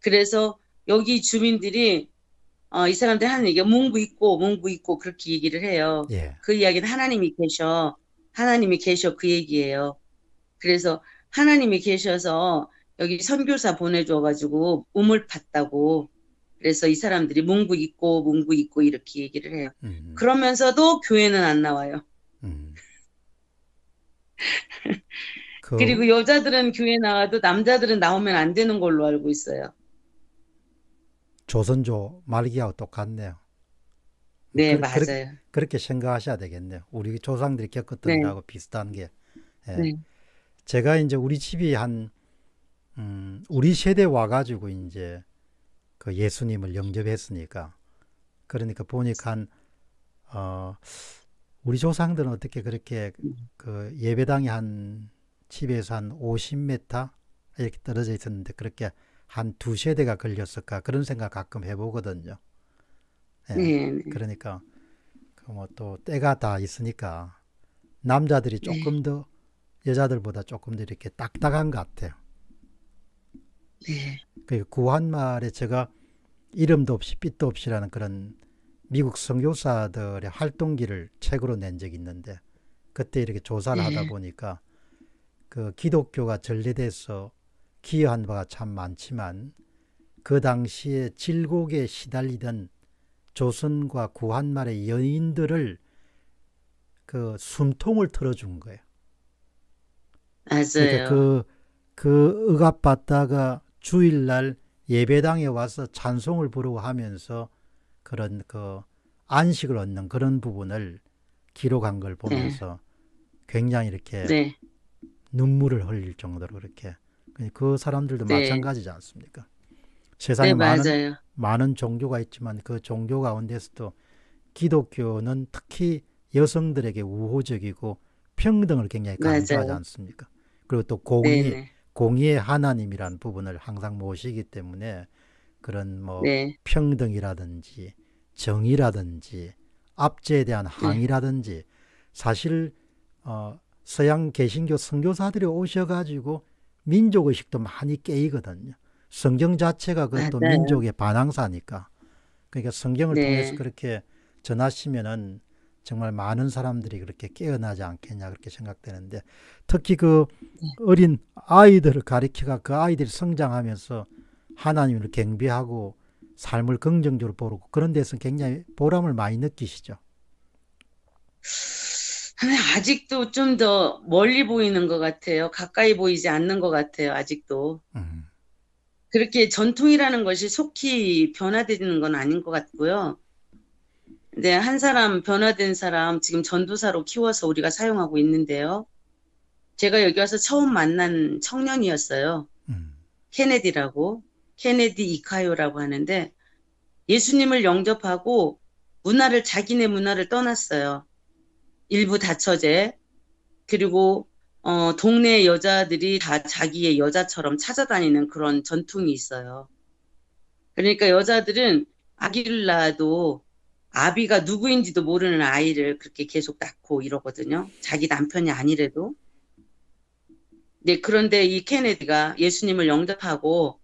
B: 그래서 여기 주민들이 어, 이 사람들 하는 얘기가 문구 있고 문구 있고 그렇게 얘기를 해요.
A: 예.
B: 그 이야기는 하나님이 계셔. 하나님이 계셔 그 얘기예요. 그래서 하나님이 계셔서 여기 선교사 보내줘가지고 우물 팠다고. 그래서 이 사람들이 문구 있고 문구 있고 이렇게 얘기를 해요.
A: 음.
B: 그러면서도 교회는 안 나와요.
A: 음. 그
B: 그리고 여자들은 교회 나와도 남자들은 나오면 안 되는 걸로 알고 있어요.
A: 조선조 말기하고 똑같네요.
B: 네,
A: 그-
B: 맞아요.
A: 그렇게 생각하셔야 되겠네요. 우리 조상들이 겪었던
B: 네.
A: 거하고 비슷한 게. 예.
B: 네.
A: 제가 이제 우리 집이 한, 음, 우리 세대 와가지고 이제 그 예수님을 영접했으니까. 그러니까 보니까 한, 어, 우리 조상들은 어떻게 그렇게 그 예배당이 한 집에서 한 50m 이렇게 떨어져 있었는데 그렇게 한 두 세대가 걸렸을까 그런 생각 가끔 해보거든요. 예.
B: 네, 네.
A: 그러니까 그 뭐 또 때가 다 있으니까 남자들이
B: 네.
A: 조금 더 여자들보다 조금 더 이렇게 딱딱한 것 같아요.
B: 네.
A: 그 구한말에 제가 이름도 없이 빛도 없이라는 그런 미국 선교사들의 활동기를 책으로 낸 적이 있는데 그때 이렇게 조사를
B: 네.
A: 하다 보니까 그 기독교가 전래돼서 기여한 바가 참 많지만 그 당시에 질곡에 시달리던 조선과 구한말의 여인들을 그 숨통을 틀어준 거예요. 그러니까
B: 맞아요.
A: 그, 그 억압받다가 주일날 예배당에 와서 찬송을 부르고 하면서 그런 그 안식을 얻는 그런 부분을 기록한 걸 보면서 굉장히 이렇게
B: 네.
A: 눈물을 흘릴 정도로 그렇게 그 사람들도
B: 네.
A: 마찬가지지 않습니까? 세상에
B: 네,
A: 많은
B: 맞아요.
A: 많은 종교가 있지만 그 종교 가운데서도 기독교는 특히 여성들에게 우호적이고 평등을 굉장히 강조하지
B: 맞아요.
A: 않습니까? 그리고 또 공의,
B: 네, 네.
A: 공의의 하나님이라는 부분을 항상 모시기 때문에 그런 뭐
B: 네.
A: 평등이라든지 정의라든지 압제에 대한 항의라든지 사실 어, 서양 개신교 선교사들이 오셔가지고 민족 의식도 많이 깨이거든요. 성경 자체가 그것도
B: 맞아요.
A: 민족의 반항사니까. 그러니까 성경을
B: 네.
A: 통해서 그렇게 전하시면은 정말 많은 사람들이 그렇게 깨어나지 않겠냐 그렇게 생각되는데 특히 그
B: 네.
A: 어린 아이들을 가리켜가 그 아이들이 성장하면서 하나님을 경배하고 삶을 긍정적으로 보고 그런 데서 굉장히 보람을 많이 느끼시죠.
B: 아직도 좀 더 멀리 보이는 것 같아요. 가까이 보이지 않는 것 같아요. 아직도.
A: 음,
B: 그렇게 전통이라는 것이 속히 변화되는 건 아닌 것 같고요. 근데 한 사람 변화된 사람 지금 전도사로 키워서 우리가 사용하고 있는데요. 제가 여기 와서 처음 만난 청년이었어요.
A: 음,
B: 케네디라고. 케네디 이카요라고 하는데 예수님을 영접하고 문화를 자기네 문화를 떠났어요. 일부 다처제 그리고 어, 동네 여자들이 다 자기의 여자처럼 찾아다니는 그런 전통이 있어요. 그러니까 여자들은 아기를 낳아도 아비가 누구인지도 모르는 아이를 그렇게 계속 낳고 이러거든요. 자기 남편이 아니래도. 네, 그런데 이 케네디가 예수님을 영접하고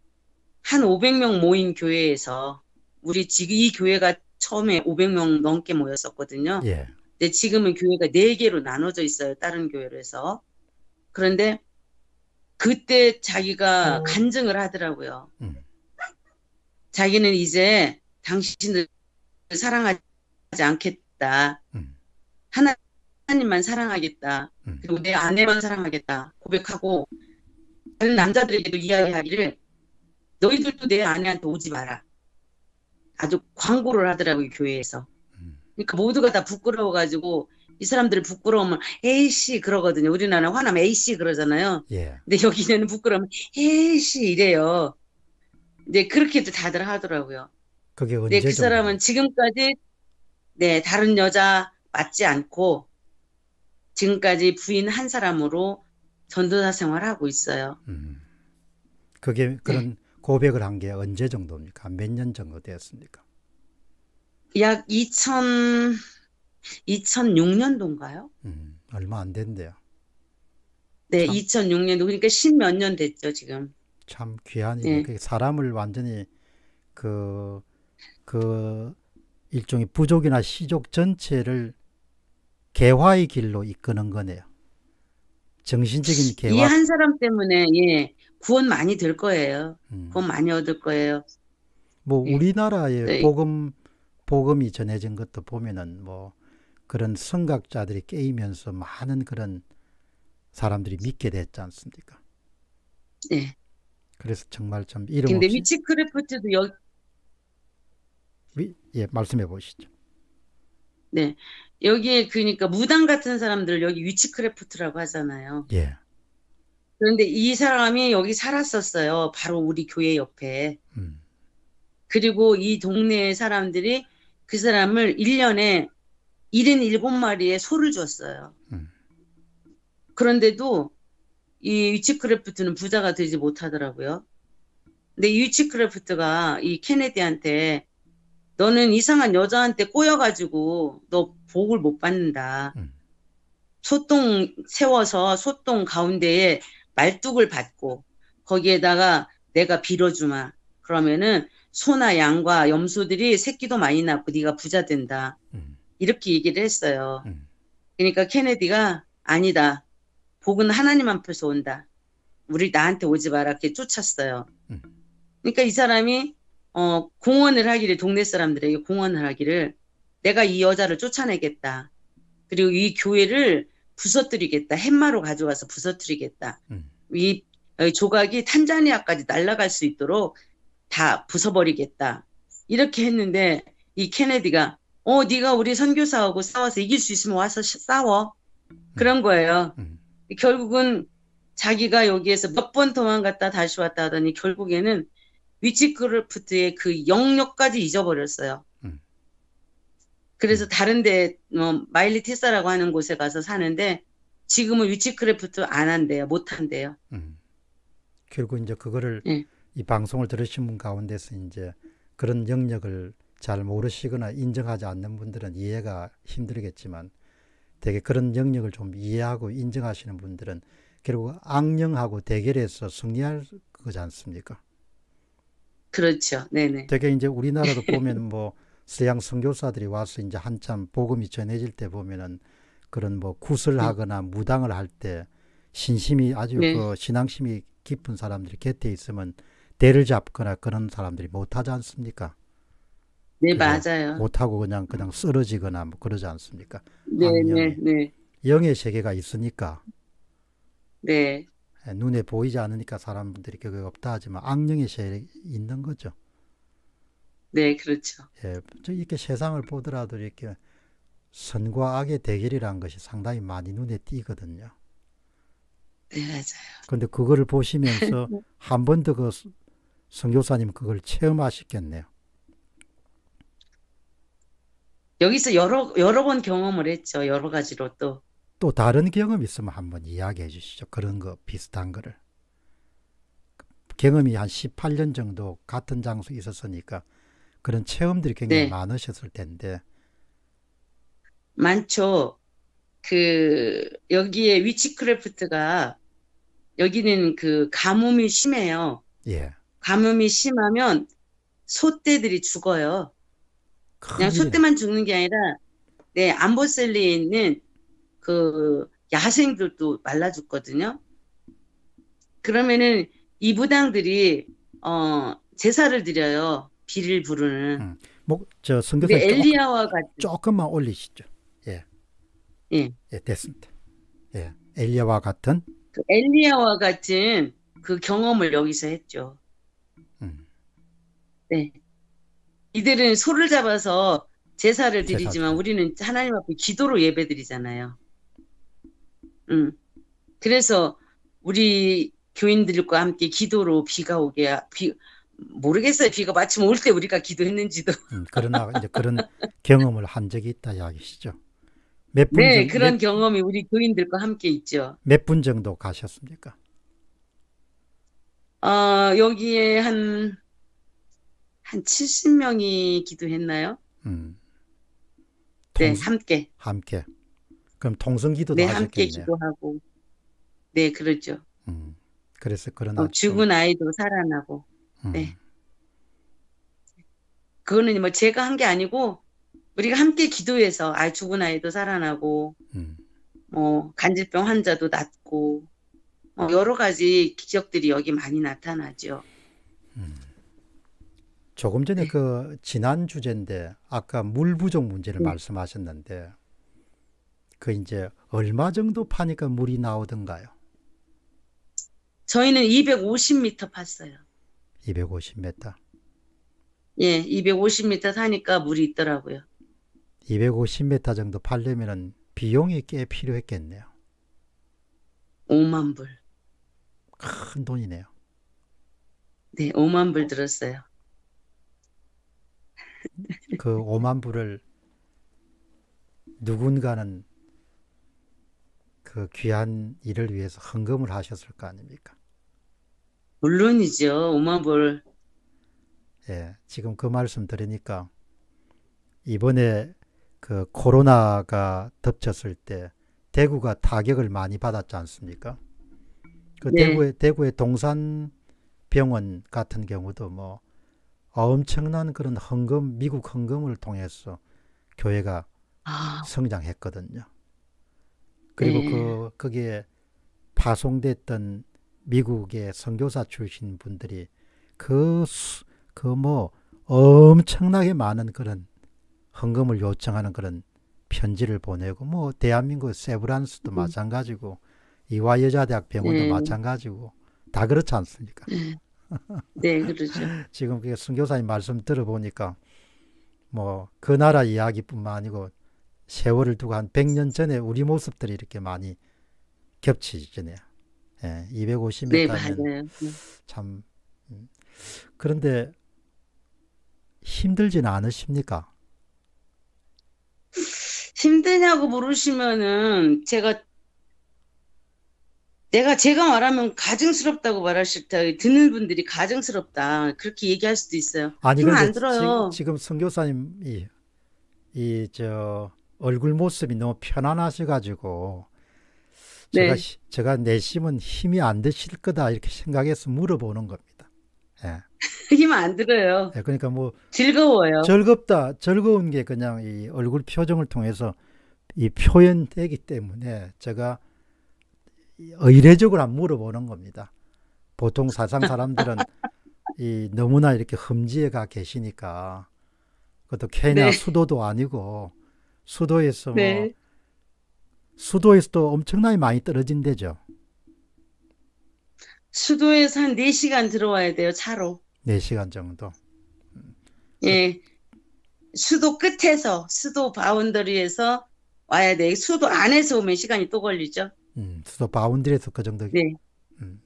B: 한 500명 모인 교회에서 우리 지금 이 교회가 처음에 500명 넘게 모였었거든요.
A: 예.
B: 근데 지금은 교회가 네 개로 나눠져 있어요. 다른 교회로 해서. 그런데 그때 자기가 간증을 하더라고요.
A: 음.
B: 자기는 이제 당신을 사랑하지 않겠다.
A: 음.
B: 하나님만 사랑하겠다.
A: 음.
B: 그리고 내 아내만 사랑하겠다. 고백하고 다른 남자들에게도 이야기하기를 너희들도 내 아내한테 오지 마라. 아주 광고를 하더라고요, 교회에서.
A: 음.
B: 그러니까 모두가 다 부끄러워가지고 이 사람들이 부끄러우면 에이씨 그러거든요. 우리나라 화나면 에이씨 그러잖아요.
A: 예.
B: 근데 여기는 부끄러우면 에이씨 이래요. 네, 그렇게도 다들 하더라고요.
A: 그게 언제
B: 네, 그
A: 정도?
B: 사람은 지금까지 네, 다른 여자 맞지 않고 지금까지 부인 한 사람으로 전도사 생활하고 있어요.
A: 음. 그게 그런 고백을 한 게 언제 정도입니까? 몇 년 정도 되었습니까?
B: 약 2000, 2006년도인가요?
A: 음. 얼마 안 된대요.
B: 네,
A: 참.
B: 2006년도. 그러니까 십몇 년 됐죠, 지금.
A: 참 귀한
B: 네.
A: 사람을 완전히 그, 그 일종의 부족이나 시족 전체를 개화의 길로 이끄는 거네요. 정신적인
B: 이
A: 개화.
B: 한 사람 때문에, 예, 구원 많이 될 거예요.
A: 음.
B: 구원 많이 얻을 거예요.
A: 뭐
B: 네.
A: 우리나라에
B: 네.
A: 복음 복음이 전해진 것도 보면은 뭐 그런 성각자들이 깨이면서 많은 그런 사람들이 믿게 됐지 않습니까?
B: 네.
A: 그래서 정말 좀 이름
B: 근데
A: 없이
B: 여,
A: 위- 예 말씀해 보시죠.
B: 네. 여기에 그러니까 무당 같은 사람들 여기 위치크래프트라고 하잖아요.
A: 예.
B: 그런데 이 사람이 여기 살았었어요. 바로 우리 교회 옆에.
A: 음.
B: 그리고 이 동네 사람들이 그 사람을 1년에 77마리의 소를 줬어요.
A: 음.
B: 그런데도 이 위치크래프트는 부자가 되지 못하더라고요. 근데 이 위치크래프트가 이 케네디한테 너는 이상한 여자한테 꼬여가지고 너 복을 못 받는다.
A: 음.
B: 소똥 세워서 소똥 가운데에 말뚝을 받고 거기에다가 내가 빌어주마. 그러면은 소나 양과 염소들이 새끼도 많이 낳고 네가 부자 된다.
A: 음.
B: 이렇게 얘기를 했어요.
A: 음.
B: 그러니까 케네디가 아니다. 복은 하나님 앞에서 온다. 우리 나한테 오지 마라. 이렇게 쫓았어요.
A: 음.
B: 그러니까 이 사람이 어, 공언을 하기를 동네 사람들에게 공언을 하기를 내가 이 여자를 쫓아내겠다. 그리고 이 교회를 부서뜨리겠다. 햇마로 가져가서 부서뜨리겠다.
A: 음.
B: 이 어, 조각이 탄자니아까지 날아갈 수 있도록 다 부숴버리겠다. 이렇게 했는데 이 케네디가 어 네가 우리 선교사하고 싸워서 이길 수 있으면 와서 시- 싸워. 그런 거예요.
A: 음.
B: 결국은 자기가 여기에서 몇 번 도망갔다 다시 왔다 하더니 결국에는 위치크래프트의 그 영역까지 잊어버렸어요.
A: 음.
B: 그래서 다른데 뭐 마일리 테사라고 하는 곳에 가서 사는데 지금은 위치크래프트 안 한대요. 못 한대요.
A: 음. 결국 이제 그거를
B: 예.
A: 이 방송을 들으신 분 가운데서 이제 그런 영역을 잘 모르시거나 인정하지 않는 분들은 이해가 힘들겠지만 되게 그런 영역을 좀 이해하고 인정하시는 분들은 결국 악령하고 대결해서 승리할 거지 않습니까?
B: 그렇죠. 네네.
A: 되게 이제 우리나라도 보면 뭐 서양 선교사들이 와서 이제 한참 복음이 전해질 때 보면은 그런 뭐 구슬하거나 무당을 할 때 신심이 아주
B: 네.
A: 그 신앙심이 깊은 사람들이 곁에 있으면 대를 잡거나 그런 사람들이 못하지 않습니까?
B: 네? 맞아요.
A: 못하고 그냥 그냥 쓰러지거나 뭐 그러지 않습니까?
B: 네,
A: 악령이.
B: 네, 네.
A: 영의 세계가 있으니까
B: 네.
A: 예, 눈에 보이지 않으니까 사람들이 그게 없다 하지만 악령의 세계에 있는 거죠.
B: 네, 그렇죠.
A: 예, 저 이렇게 세상을 보더라도 이렇게 선과 악의 대결이라는 것이 상당히 많이 눈에 띄거든요.
B: 네, 맞아요.
A: 그런데 그거를 보시면서 한 번 더 그 선교사님 그걸 체험하셨겠네요.
B: 여기서 여러, 여러 번 경험을 했죠. 여러 가지로 또.
A: 또 다른 경험 있으면 한번 이야기해 주시죠. 그런 거 비슷한 거를. 경험이 한 18년 정도 같은 장소에 있었으니까 그런 체험들이 굉장히
B: 네.
A: 많으셨을 텐데
B: 많죠. 그, 여기에 위치크래프트가, 여기는 그 가뭄이 심해요.
A: 예.
B: 가뭄이 심하면 소떼들이 죽어요. 그냥. 소떼만 죽는 게 아니라, 네, 암보셀리에 있는 그 야생들도 말라 죽거든요. 그러면은 이 부당들이, 어, 제사를 드려요. 비를 부르는.
A: 음. 뭐, 저
B: 근데
A: 선교사님 조금,
B: 엘리야와 같은,
A: 조금만 올리시죠. 예.
B: 예.
A: 예, 됐습니다. 예. 엘리야와 같은
B: 그 엘리야와 같은 그 경험을 여기서 했죠.
A: 음.
B: 네. 이들은 소를 잡아서 제사를
A: 제사를
B: 드리지만 우리는 하나님 앞에 기도로 예배드리잖아요. 음. 그래서 우리 교인들과 함께 기도로 비가 오게 하- 비 모르겠어요. 비가 마침 올 때 우리가 기도했는지도.
A: 음, 그러나 이제 그런 경험을 한 적이 있다 이야기시죠. 몇 분
B: 네,
A: 정,
B: 그런
A: 몇,
B: 경험이 우리 교인들과 함께 있죠.
A: 몇 분 정도 가셨습니까?
B: 어, 여기에 한, 한 70명이 기도했나요?
A: 음.
B: 네,
A: 통성,
B: 함께.
A: 함께. 그럼 통성기도도
B: 네, 함께
A: 하셨겠네요.
B: 기도하고. 네, 그렇죠.
A: 음. 그래서 그런
B: 어, 죽은 아이도 살아나고.
A: 음,
B: 네. 그거는 뭐 제가 한 게 아니고 우리가 함께 기도해서 아 죽은 아이도 살아나고
A: 음.
B: 뭐 간질병 환자도 낫고 뭐 여러 가지 기적들이 여기 많이 나타나죠.
A: 조금 전에
B: 네.
A: 그 지난 주제인데 아까 물 부족 문제를
B: 네.
A: 말씀하셨는데 그 이제 얼마 정도 파니까 물이 나오던가요?
B: 저희는 250m 팠어요.
A: 250m.
B: 예, 250m 사니까 물이 있더라고요.
A: 250m 정도 팔려면은 비용이 꽤 필요했겠네요.
B: 5만 불.
A: 큰 돈이네요.
B: 네, 5만 불 들었어요.
A: 그 5만 불을 누군가는 그 귀한 일을 위해서 헌금을 하셨을 거 아닙니까?
B: 물론이죠. 5만 불.
A: 예, 지금 그 말씀 들으니까 이번에 그 코로나가 덮쳤을 때 대구가 타격을 많이 받았지 않습니까? 그
B: 네.
A: 대구의 대구의 동산 병원 같은 경우도 뭐 엄청난 그런 헌금 미국 헌금을 통해서 교회가
B: 아,
A: 성장했거든요. 그리고
B: 네.
A: 그 거기에 파송됐던 미국의 선교사 출신 분들이 그 그 뭐 엄청나게 많은 그런 헌금을 요청하는 그런 편지를 보내고 뭐 대한민국 세브란스도
B: 음.
A: 마찬가지고 이화여자대학 병원도
B: 네.
A: 마찬가지고 다 그렇지 않습니까?
B: 네, 그러죠.
A: 지금 그 선교사님 말씀 들어보니까 뭐 그 나라 이야기뿐만 아니고 세월을 두고 한 100년 전에 우리 모습들이 이렇게 많이 겹치잖아요. 예, 250m면
B: 네, 맞아요. 네.
A: 참 음. 그런데 힘들지는 않으십니까?
B: 힘드냐고 물으시면은 제가 내가 제가 말하면 가증스럽다고 말하실 때 듣는 분들이 가증스럽다 그렇게 얘기할 수도 있어요.
A: 아니
B: 힘
A: 근데
B: 안 들어요.
A: 지금, 지금 선교사님이 이 저 얼굴 모습이 너무 편안하셔가지고 제가
B: 네.
A: 시- 제가 내심은 힘이 안 드실 거다 이렇게 생각해서 물어보는 겁니다. 예.
B: 힘 안 들어요.
A: 예, 그러니까 뭐
B: 즐거워요.
A: 즐겁다 즐거운 게 그냥 이 얼굴 표정을 통해서 이 표현되기 때문에 제가 이 의례적으로 안 물어보는 겁니다. 보통 사상 사람들은 이 너무나 이렇게 험지에 가 계시니까 그것도 케냐
B: 네.
A: 수도도 아니고 수도에서 뭐
B: 네.
A: 수도에서도 엄청나게 많이 떨어진 데죠.
B: 수도에서 한 4시간 들어와야 돼요, 차로.
A: 4시간 정도.
B: 예. 수도 끝에서, 수도 boundary에서 와야 돼. 수도 안에서 오면 시간이 또 걸리죠.
A: 음, 수도 boundary에서 그 정도
B: 네.
A: 음.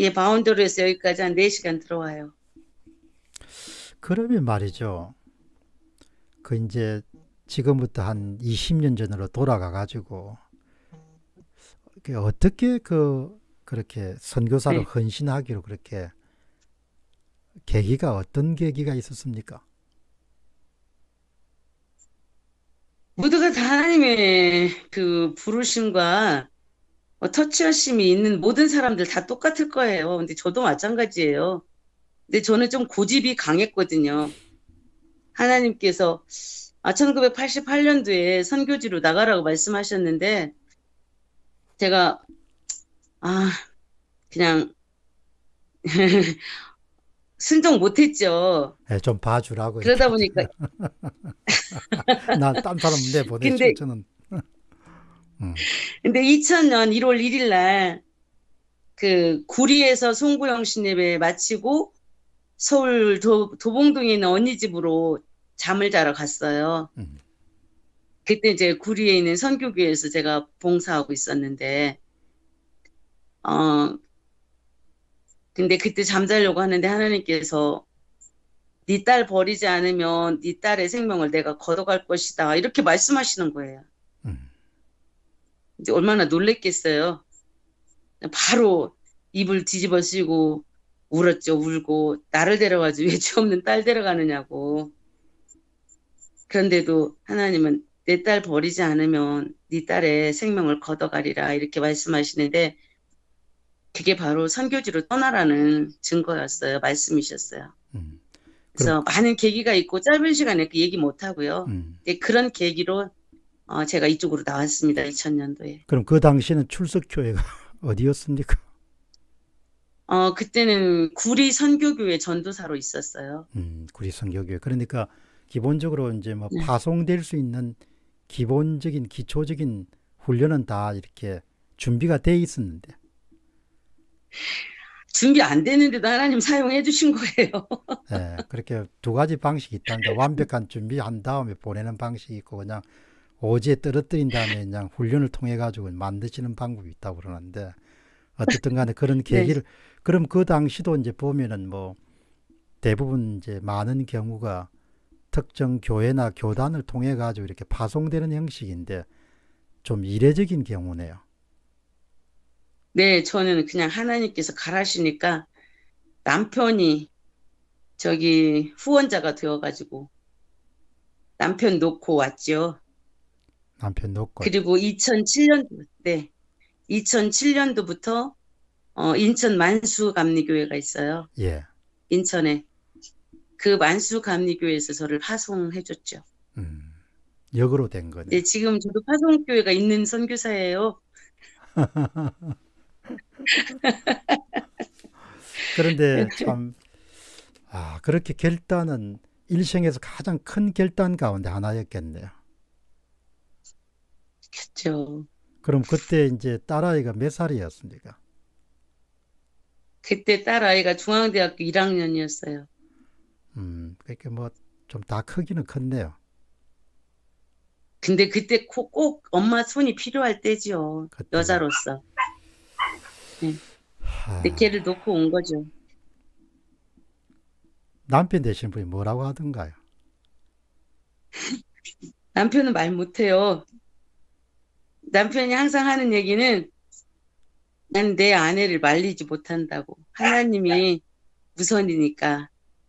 B: 예, boundary에서 여기까지 한 4시간 들어와요.
A: 그러면 말이죠. 그 이제 지금부터 한 20년 전으로 돌아가 가지고 어떻게 그 그렇게 선교사로
B: 네.
A: 헌신하기로 그렇게 계기가 어떤 계기가 있었습니까?
B: 모두가 다 하나님의 그 부르심과 뭐 터치하심이 있는 모든 사람들 다 똑같을 거예요. 근데 저도 마찬가지예요. 근데 저는 좀 고집이 강했거든요. 하나님께서 아, 1988년도에 선교지로 나가라고 말씀하셨는데 제가 아 그냥 순종 못했죠.
A: 네, 좀 봐주라고.
B: 그러다 보니까
A: 난딴 사람 내 보내죠.
B: 근데-
A: 저는 음,
B: 근데 2000년 1월 1일 날 그 구리에서 송구영 신예배 마치고 서울 도, 도봉동에 있는 언니 집으로 잠을 자러 갔어요.
A: 음,
B: 그때 이제 구리에 있는 선교교회에서 제가 봉사하고 있었는데, 어, 근데 그때 잠자려고 하는데 하나님께서 네 딸 버리지 않으면 네 딸의 생명을 내가 걷어갈 것이다. 이렇게 말씀하시는 거예요.
A: 음.
B: 이제 얼마나 놀랬겠어요. 바로 입을 뒤집어 쓰고 울었죠, 울고. 나를 데려가지 왜 죄 없는 딸 데려가느냐고. 그런데도 하나님은 내 딸 버리지 않으면 네 딸의 생명을 걷어가리라 이렇게 말씀하시는데 그게 바로 선교지로 떠나라는 증거였어요. 말씀이셨어요.
A: 음,
B: 그래서 많은 계기가 있고 짧은 시간에 그 얘기 못 하고요.
A: 음.
B: 근데 그런 계기로 어, 제가 이쪽으로 나왔습니다. 2000년도에.
A: 그럼 그 당시는 출석교회가 어디였습니까?
B: 어, 그때는 구리 선교교회 전도사로 있었어요.
A: 음, 구리 성교교회. 그러니까 기본적으로 이제 뭐
B: 네.
A: 파송될 수 있는 기본적인 기초적인 훈련은 다 이렇게 준비가 돼 있었는데.
B: 준비 안 되는데도 하나님 사용해 주신 거예요.
A: 예, 그렇게 두 가지 방식이 있다는데 완벽한 준비한 다음에 보내는 방식이 있고 그냥 오지에 떨어뜨린 다음에 그냥 훈련을 통해 가지고 만드시는 방법이 있다고 그러는데 어쨌든 간에 그런 계기를 그럼 그 당시도 이제 보면은 뭐 대부분 이제 많은 경우가 특정 교회나 교단을 통해 가지고 이렇게 파송되는 형식인데 좀 이례적인 경우네요.
B: 네, 저는 그냥 하나님께서 가라시니까 남편이 저기 후원자가 되어가지고 남편 놓고 왔죠.
A: 남편 놓고
B: 그리고 2007년도, 네, 2007년도부터 어, 인천 만수감리교회가 있어요.
A: 예.
B: 인천에. 그 만수 감리교회에서 저를 파송해 줬죠.
A: 음. 역으로 된 거네.
B: 네, 지금 저도 파송 교회가 있는 선교사예요.
A: 그런데 참, 아, 그렇게 결단은 일생에서 가장 큰 결단 가운데 하나였겠네요.
B: 그렇죠.
A: 그럼 그때 이제 딸아이가 몇 살이었습니까?
B: 그때 딸아이가 중앙대학교 1학년이었어요.
A: 음, 그렇게 뭐 좀 다 크기는 컸네요.
B: 근데 그때 코- 꼭 엄마 손이 필요할 때지요.
A: 그때.
B: 여자로서.
A: 하,
B: 근데 걔를 놓고 온 거죠.
A: 남편 되신 분이 뭐라고 하던가요?
B: 남편은 말 못해요. 남편이 항상 하는 얘기는 난 내 아내를 말리지 못한다고. 하나님이 우선이니까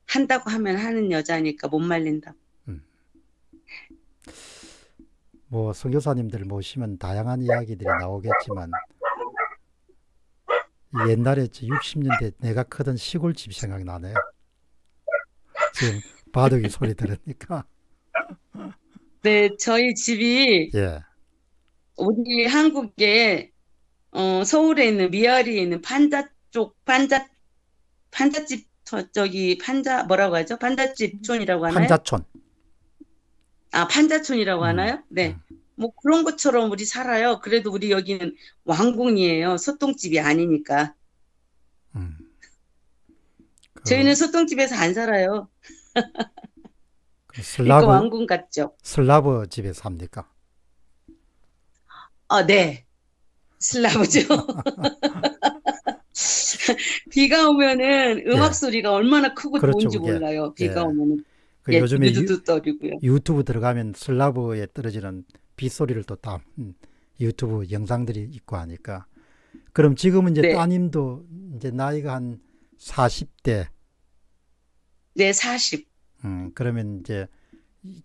B: 한다고 하면 하는 여자니까 못 말린다고.
A: 뭐 선교사님들 모시면 다양한 이야기들이 나오겠지만 옛날에 60년대 내가 크던 시골집 생각나네요. 지금 바둑이 소리 들으니까
B: 네, 저희 집이
A: 예,
B: 우리 한국에 어, 서울에 있는 미아리에 있는 판자 쪽 판자 판자집 저, 저기 판자 뭐라고 하죠? 판자집촌이라고 하나요?
A: 판자촌.
B: 아, 판자촌이라고
A: 음,
B: 하나요? 네.
A: 음.
B: 뭐 그런 것처럼 우리 살아요. 그래도 우리 여기는 왕궁이에요. 소똥집이 아니니까.
A: 음. 그,
B: 저희는 소똥집에서 안 살아요.
A: 그 슬라브
B: 왕궁 같죠.
A: 슬라브 집에 삽니까?
B: 아, 네. 슬라브죠. 비가 오면은 음악
A: 예.
B: 소리가 얼마나 크고
A: 그렇죠,
B: 좋은지
A: 그게.
B: 몰라요. 비가
A: 예.
B: 오면은.
A: 그
B: 예,
A: 요즘에 유,
B: 떨리고요.
A: 유튜브 들어가면 슬라브에 떨어지는 빗소리를 또 다 유튜브 영상들이 있고 하니까 그럼 지금은 이제
B: 네.
A: 따님도 이제 나이가 한 40대
B: 네, 40.
A: 음, 그러면 이제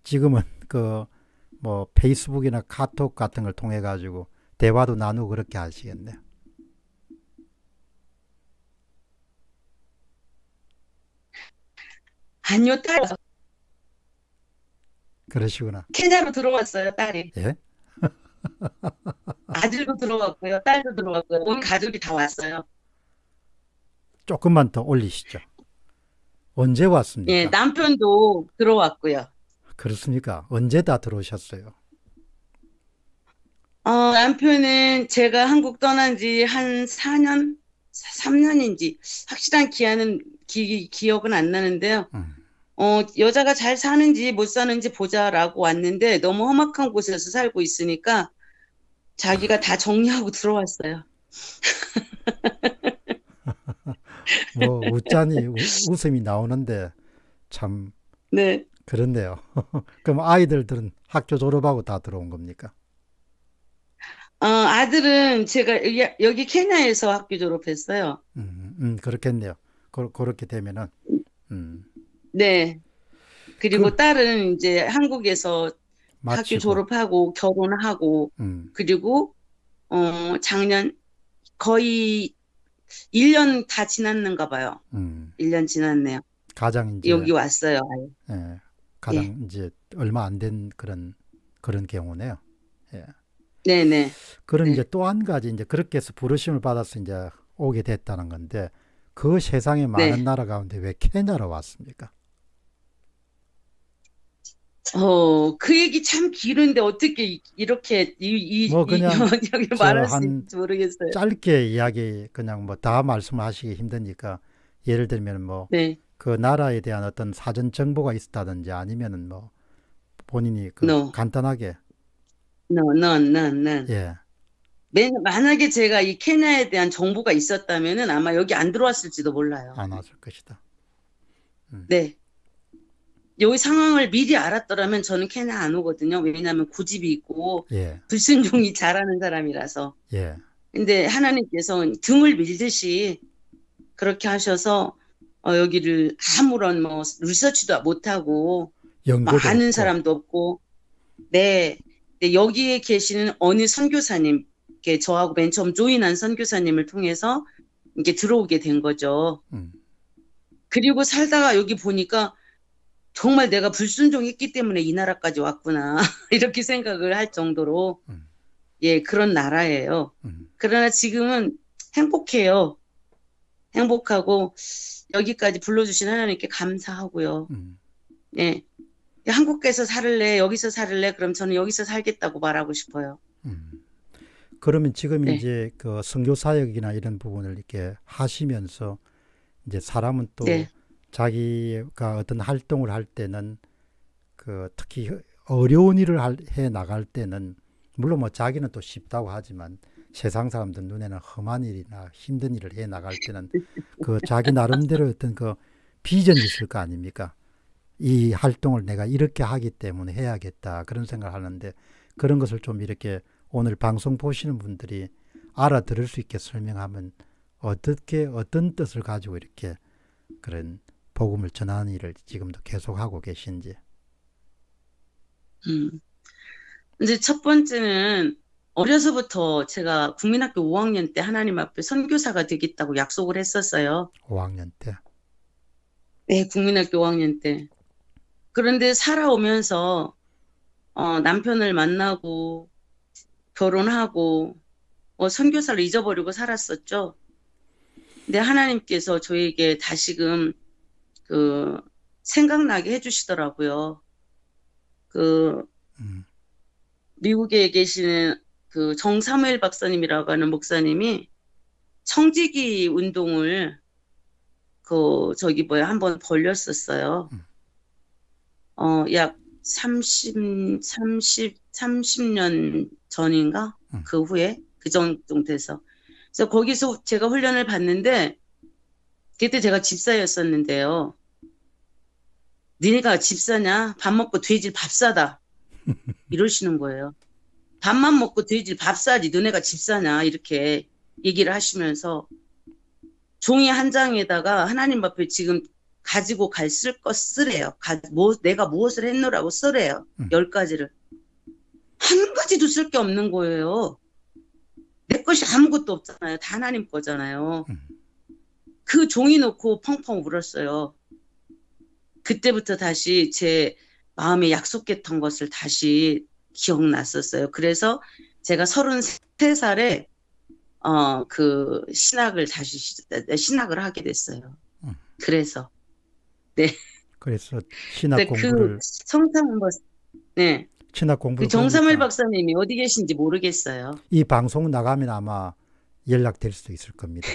A: 지금은 그 뭐 페이스북이나 카톡 같은 걸 통해 가지고 대화도 나누고 그렇게 하시겠네요.
B: 아니요, 딸
A: 그러시구나.
B: 케냐로 들어왔어요, 딸이.
A: 예?
B: 아들도 들어왔고요, 딸도 들어왔고요. 온 가족이 다 왔어요.
A: 조금만 더 올리시죠. 언제 왔습니까?
B: 예, 남편도 들어왔고요.
A: 그렇습니까? 언제 다 들어오셨어요?
B: 어, 남편은 제가 한국 떠난 지 한 4년, 3년인지 확실한 기한은 기, 기억은 안 나는데요.
A: 음,
B: 어, 여자가 잘 사는지 못 사는지 보자라고 왔는데 너무 험악한 곳에서 살고 있으니까 자기가 다 정리하고 들어왔어요.
A: 뭐 웃자니 우- 웃음이 나오는데 참
B: 네.
A: 그렇네요. 그럼 아이들들은 학교 졸업하고 다 들어온 겁니까?
B: 어, 아들은 제가 여기, 케냐에서 학교 졸업했어요.
A: 음, 음, 그렇겠네요. 그, 그렇게 되면은 음,
B: 네. 그리고
A: 그-
B: 딸은 이제 한국에서 학교
A: 마치고
B: 졸업하고 결혼하고
A: 음,
B: 그리고 어, 작년 거의 1년 다 지났는가 봐요.
A: 음,
B: 1년 지났네요.
A: 가장 이제
B: 여기 왔어요. 예,
A: 가장 이제 얼마 안 된 그런 그런 경우네요. 예.
B: 네네.
A: 그럼
B: 네.
A: 이제 또 한 가지 이제 그렇게 해서 부르심을 받아서 이제 오게 됐다는 건데 그 세상에 많은
B: 네.
A: 나라 가운데 왜 케냐로 왔습니까?
B: 어, 그 얘기 참 길은데 어떻게 이- 이렇게 이, 이,
A: 뭐
B: 이-
A: 그냥 저
B: 말할
A: 수한
B: 있을지 모르겠어요.
A: 짧게 이야기 그냥 뭐 다 말씀하시기 힘드니까 예를 들면 뭐
B: 네.
A: 그 나라에 대한 어떤 사전 정보가 있었다든지 아니면은 뭐 본인이 그
B: No.
A: 간단하게
B: No, no, no, no.
A: 예,
B: 맨- 만약에 제가 이 케냐에 대한 정보가 있었다면은 아마 여기 안 들어왔을지도 몰라요.
A: 안 왔을 것이다.
B: 네. 여기 상황을 미리 알았더라면 저는 케냐 안 오거든요. 왜냐하면 고집이 있고
A: 예,
B: 불순종이 잘하는 사람이라서.
A: 예,
B: 근데 하나님께서 등을 밀듯이 그렇게 하셔서 어, 여기를 아무런 뭐 리서치도 못하고
A: 없고.
B: 사람도 없고 네. 근데 여기에 계시는 어느 선교사님, 이렇게 저하고 맨 처음 조인한 선교사님을 통해서 이게 들어오게 된 거죠.
A: 음,
B: 그리고 살다가 여기 보니까 정말 내가 불순종했기 때문에 이 나라까지 왔구나. 이렇게 생각을 할 정도로
A: 음.
B: 예, 그런 나라예요.
A: 음,
B: 그러나 지금은 행복해요. 행복하고 여기까지 불러주신 하나님께 감사하고요.
A: 음.
B: 예. 한국에서 살을래, 여기서 살을래, 그럼 저는 여기서 살겠다고 말하고 싶어요.
A: 음. 그러면 지금
B: 네.
A: 이제 그 선교 사역이나 이런 부분을 이렇게 하시면서 이제 사람은 또
B: 네.
A: 자기가 어떤 활동을 할 때는 그 특히 어려운 일을 할- 해 나갈 때는 물론 뭐 자기는 또 쉽다고 하지만 세상 사람들 눈에는 험한 일이나 힘든 일을 해 나갈 때는 그 자기 나름대로 어떤 그 비전이 있을 거 아닙니까? 이 활동을 내가 이렇게 하기 때문에 해야겠다 그런 생각을 하는데 그런 것을 좀 이렇게 오늘 방송 보시는 분들이 알아들을 수 있게 설명하면 어떻게 어떤 뜻을 가지고 이렇게 그런 복음을 전하는 일을 지금도 계속하고 계신지
B: 음. 이제 첫 번째는 어려서부터 제가 국민학교 5학년 때 하나님 앞에 선교사가 되겠다고 약속을 했었어요.
A: 5학년 때
B: 네, 국민학교 5학년 때. 그런데 살아오면서 어, 남편을 만나고 결혼하고 어, 선교사를 잊어버리고 살았었죠. 근데 하나님께서 저에게 다시금 그 생각나게 해주시더라고요. 그
A: 음,
B: 미국에 계시는 그 정사무엘 박사님이라고 하는 목사님이 청지기 운동을 그 저기 뭐야 한번 벌렸었어요.
A: 음.
B: 어, 약 30, 30, 30년 전인가?
A: 음.
B: 그 후에 그 정도 돼서. 그래서 거기서 제가 훈련을 받는데 그때 제가 집사였었는데요. 니네가 집사냐? 밥 먹고 돼지 밥 싸다. 이러시는 거예요. 밥만 먹고 돼지 밥 싸지 너네가 집사냐? 이렇게 얘기를 하시면서 종이 한 장에다가 하나님 앞에 지금 가지고 갈쓸거 쓰래요. 가, 뭐, 내가 무엇을 했노라고 쓰래요.
A: 음.
B: 열 가지를. 한 가지도 쓸 게 없는 거예요. 내 것이 아무것도 없잖아요. 다 하나님 거잖아요.
A: 음.
B: 그 종이 놓고 펑펑 울었어요. 그때부터 다시 제 마음에 약속했던 것을 다시 기억났었어요. 그래서 제가 33살에 어, 그 신학을 다시 시- 신학을 하게 됐어요.
A: 음.
B: 그래서
A: 그래서 신학
B: 근데
A: 공부를
B: 그 성삼 박 네,
A: 신학
B: 그
A: 공부를
B: 정삼일 박사님이 어디 계신지 모르겠어요.
A: 이 방송 나가면 아마 연락될 수도 있을 겁니다.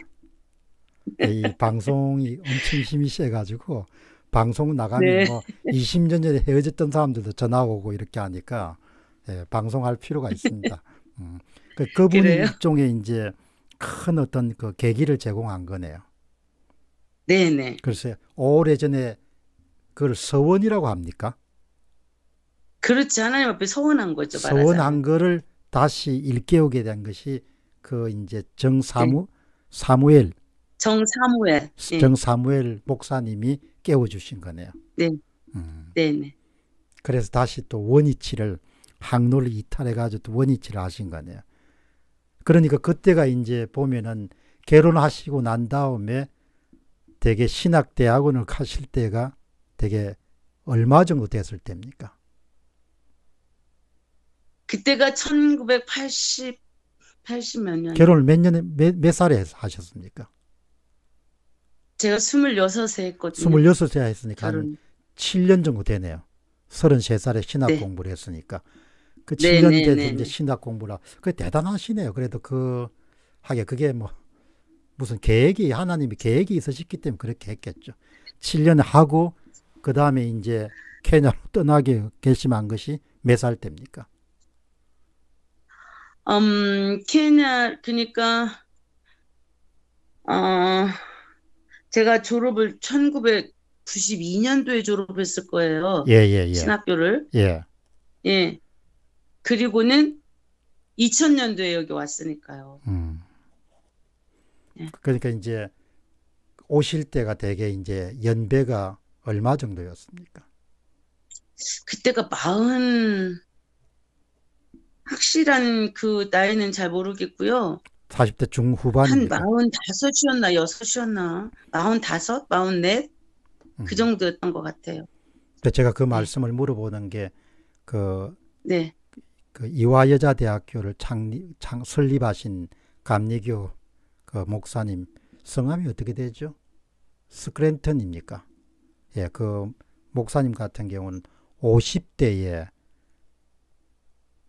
A: 예, 이 방송이 엄청 힘이 세가지고 방송 나가면
B: 네.
A: 뭐 20년 전에 헤어졌던 사람들도 전화 오고 이렇게 하니까 예, 방송할 필요가 있습니다. 음. 그, 그분이
B: 그래요?
A: 일종의 이제 큰 어떤 그 계기를 제공한 거네요.
B: 네네.
A: 그래서 오래전에 그걸 서원이라고 합니까?
B: 그렇지 하나님 앞에 서원한 거죠. 말하자면.
A: 서원한 거를 다시 일깨우게 된 것이 그 이제 정사무
B: 네.
A: 사무엘
B: 정사무엘. 네.
A: 정사무엘 목사님이 깨워주신 거네요.
B: 네.
A: 음,
B: 네네.
A: 그래서 다시 또 원위치를 항로를 이탈해가지고 또 원위치를 하신 거네요. 그러니까 그때가 이제 보면은 결혼하시고 난 다음에 되게 신학대학원을 가실 때가 되게 얼마 정도 됐을 때입니까?
B: 그때가 1980, 80몇 년.
A: 결혼을 몇 년에 몇, 몇 살에 하셨습니까?
B: 제가 26에 했거든요.
A: 26세 했으니까 한
B: 결혼.
A: 7년 정도 되네요. 33살에 신학
B: 네.
A: 공부를 했으니까. 그
B: 네,
A: 7년
B: 네,
A: 돼서
B: 네,
A: 이제
B: 네.
A: 신학 공부라. 그 대단하시네요. 그래도 그 하게 그게 뭐 무슨 계획이 하나님이 계획이 있으셨기 때문에 그렇게 했겠죠. 7년 하고 그 다음에 이제 케냐로 떠나게 결심한 것이 몇 살 때입니까?
B: 음, 케냐, 그니까, 어, 제가 졸업을 1992년도에 졸업했을 거예요.
A: 예, 예, 예.
B: 신학교를.
A: 예.
B: 예. 그리고는 2000년도에 여기 왔으니까요.
A: 음.
B: 예.
A: 그러니까 이제 오실 때가 되게 이제 연배가 얼마 정도였습니까?
B: 그때가 마흔, 확실한 그 나이는 잘 모르겠고요.
A: 40대
B: 한
A: 중후반입니까?
B: 마흔 다섯이었나 여섯이었나 마흔 다섯, 마흔 넷?
A: 음.
B: 그 정도였던 것 같아요.
A: 제가 그 말씀을 물어보는 게그
B: 네.
A: 그 이화여자대학교를 창립, 창, 설립하신 감리교 그 목사님 성함이 어떻게 되죠? 스크랜턴입니까? 예, 그 목사님 같은 경우는 50대에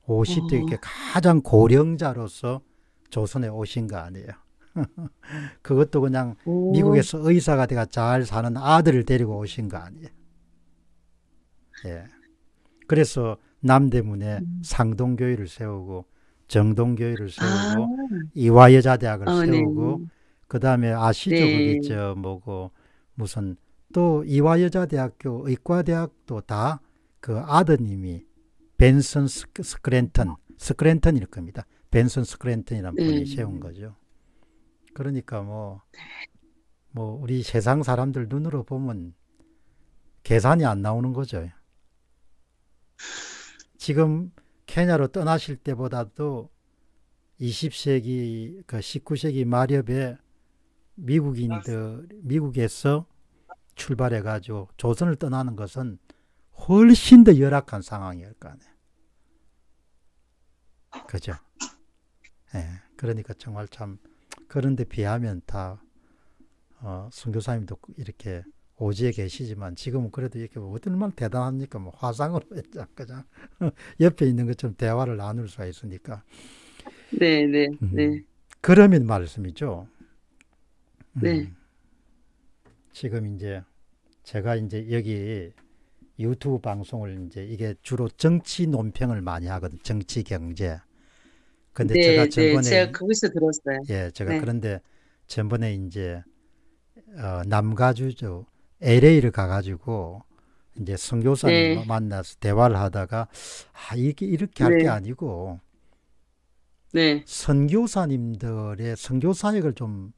A: 50대
B: 어.
A: 이렇게 가장 고령자로서 조선에 오신 거 아니에요. 그것도 그냥
B: 오,
A: 미국에서 의사가 돼가 잘 사는 아들을 데리고 오신 거 아니에요. 예. 그래서 남대문에
B: 음.
A: 상동교회를 세우고 정동교회를
B: 아,
A: 세우고 이화여자대학을
B: 어, 네.
A: 세우고 그 다음에 아시죠?
B: 네.
A: 거기 저 뭐고 무슨 또 이화여자대학교 의과대학도 다 그 아드님이 벤슨 스크- 스크랜턴 스크랜턴일 겁니다. 벤슨 스크랜턴이라는 분이
B: 네.
A: 세운 거죠. 그러니까 뭐, 뭐, 우리 세상 사람들 눈으로 보면 계산이 안 나오는 거죠. 지금 케냐로 떠나실 때보다도 20세기, 그 19세기 말엽에 미국인들, 미국에서 출발해 가지고 조선을 떠나는 것은 훨씬 더 열악한 상황이었을 거 아니에요. 그죠? 예. 그러니까 정말 참 그런데 비하면 다 어, 선교사님도 이렇게 오지에 계시지만 지금은 그래도 이렇게 뭐 얼마나 대단합니까? 뭐 화상으로 그죠? 옆에 있는 것처럼 대화를 나눌 수가 있으니까.
B: 네, 네,
A: 음.
B: 네.
A: 그러면 말씀이죠. 음,
B: 네.
A: 지금 이제 제가 이제 여기 유튜브 방송을 이제 이게 주로 정치 논평을 많이 하거든. 정치 경제. 근데
B: 네,
A: 제가
B: 네.
A: 전번에
B: 제가 거기서 들었어요.
A: 예, 제가
B: 네.
A: 그런데 전번에 이제 어, 남가주죠 LA를 가가지고 이제 선교사님
B: 네.
A: 만나서 대화를 하다가 아 이게 이렇게 할게
B: 네.
A: 아니고
B: 네,
A: 선교사님들의 선교 사역을 좀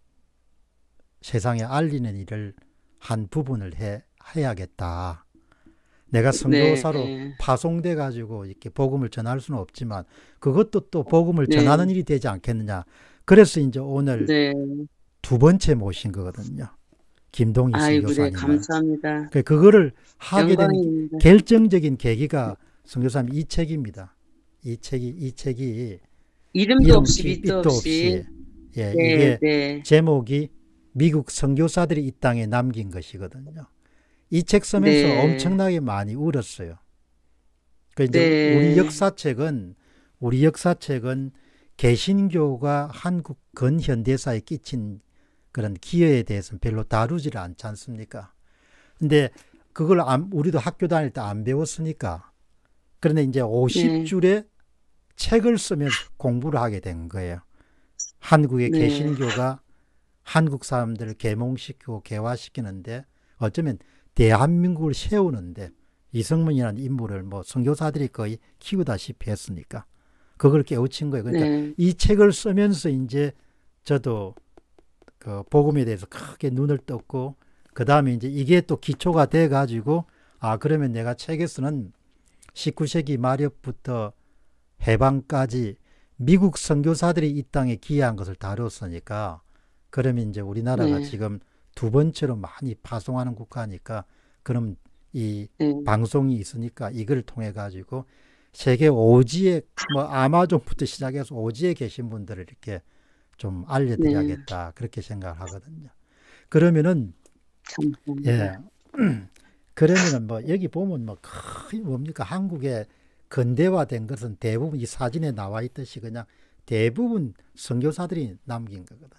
A: 세상에 알리는 일을 한 부분을 해, 해야겠다. 내가 선교사로
B: 네.
A: 파송돼 가지고 이렇게 복음을 전할 수는 없지만 그것도 또 복음을
B: 네.
A: 전하는 일이 되지 않겠느냐. 그래서 이제 오늘
B: 네.
A: 두 번째 모신 거거든요. 김동희
B: 네,
A: 선교사님.
B: 감사합니다.
A: 그 그거를 하게 된. 결정적인 계기가 선교사님 이 책입니다. 이 책이 이 책이
B: 이름도
A: 이름
B: 없이 밑도 없이.
A: 예,
B: 네,
A: 이게
B: 네.
A: 제목이 미국 선교사들이 이 땅에 남긴 것이거든요. 이 책 쓰면서
B: 네.
A: 엄청나게 많이 울었어요. 그 이제
B: 네.
A: 우리 역사책은 우리 역사책은 개신교가 한국 근현대사에 끼친 그런 기여에 대해서는 별로 다루지를 않지 않습니까? 근데 그걸 안- 우리도 학교 다닐 때 안 배웠으니까 그런데 이제 50줄의 책을 쓰면서 공부를 하게 된 거예요. 한국의
B: 네.
A: 개신교가 한국 사람들을 계몽시키고 개화시키는데 어쩌면 대한민국을 세우는데 이성문이라는 인물을 뭐 선교사들이 거의 키우다시피 했으니까 그걸 깨우친 거예요. 그러니까
B: 네.
A: 이 책을 쓰면서 이제 저도 그 복음에 대해서 크게 눈을 떴고 그 다음에 이제 이게 또 기초가 돼 가지고 아 그러면 내가 책에서는 19세기 말엽부터 해방까지 미국 선교사들이 이 땅에 기여한 것을 다뤘으니까 그러면 이제 우리나라가
B: 네.
A: 지금 두 번째로 많이 파송하는 국가니까 그럼 이
B: 네.
A: 방송이 있으니까 이걸 통해 가지고 세계 오지에 뭐 아마존부터 시작해서 오지에 계신 분들을 이렇게 좀 알려드려야겠다 그렇게 생각을 하거든요. 그러면은
B: 감사합니다.
A: 예 그러면은 뭐 여기 보면 뭐 거의 뭡니까 한국의 근대화된 것은 대부분 이 사진에 나와 있듯이 그냥 대부분 선교사들이 남긴 거거든.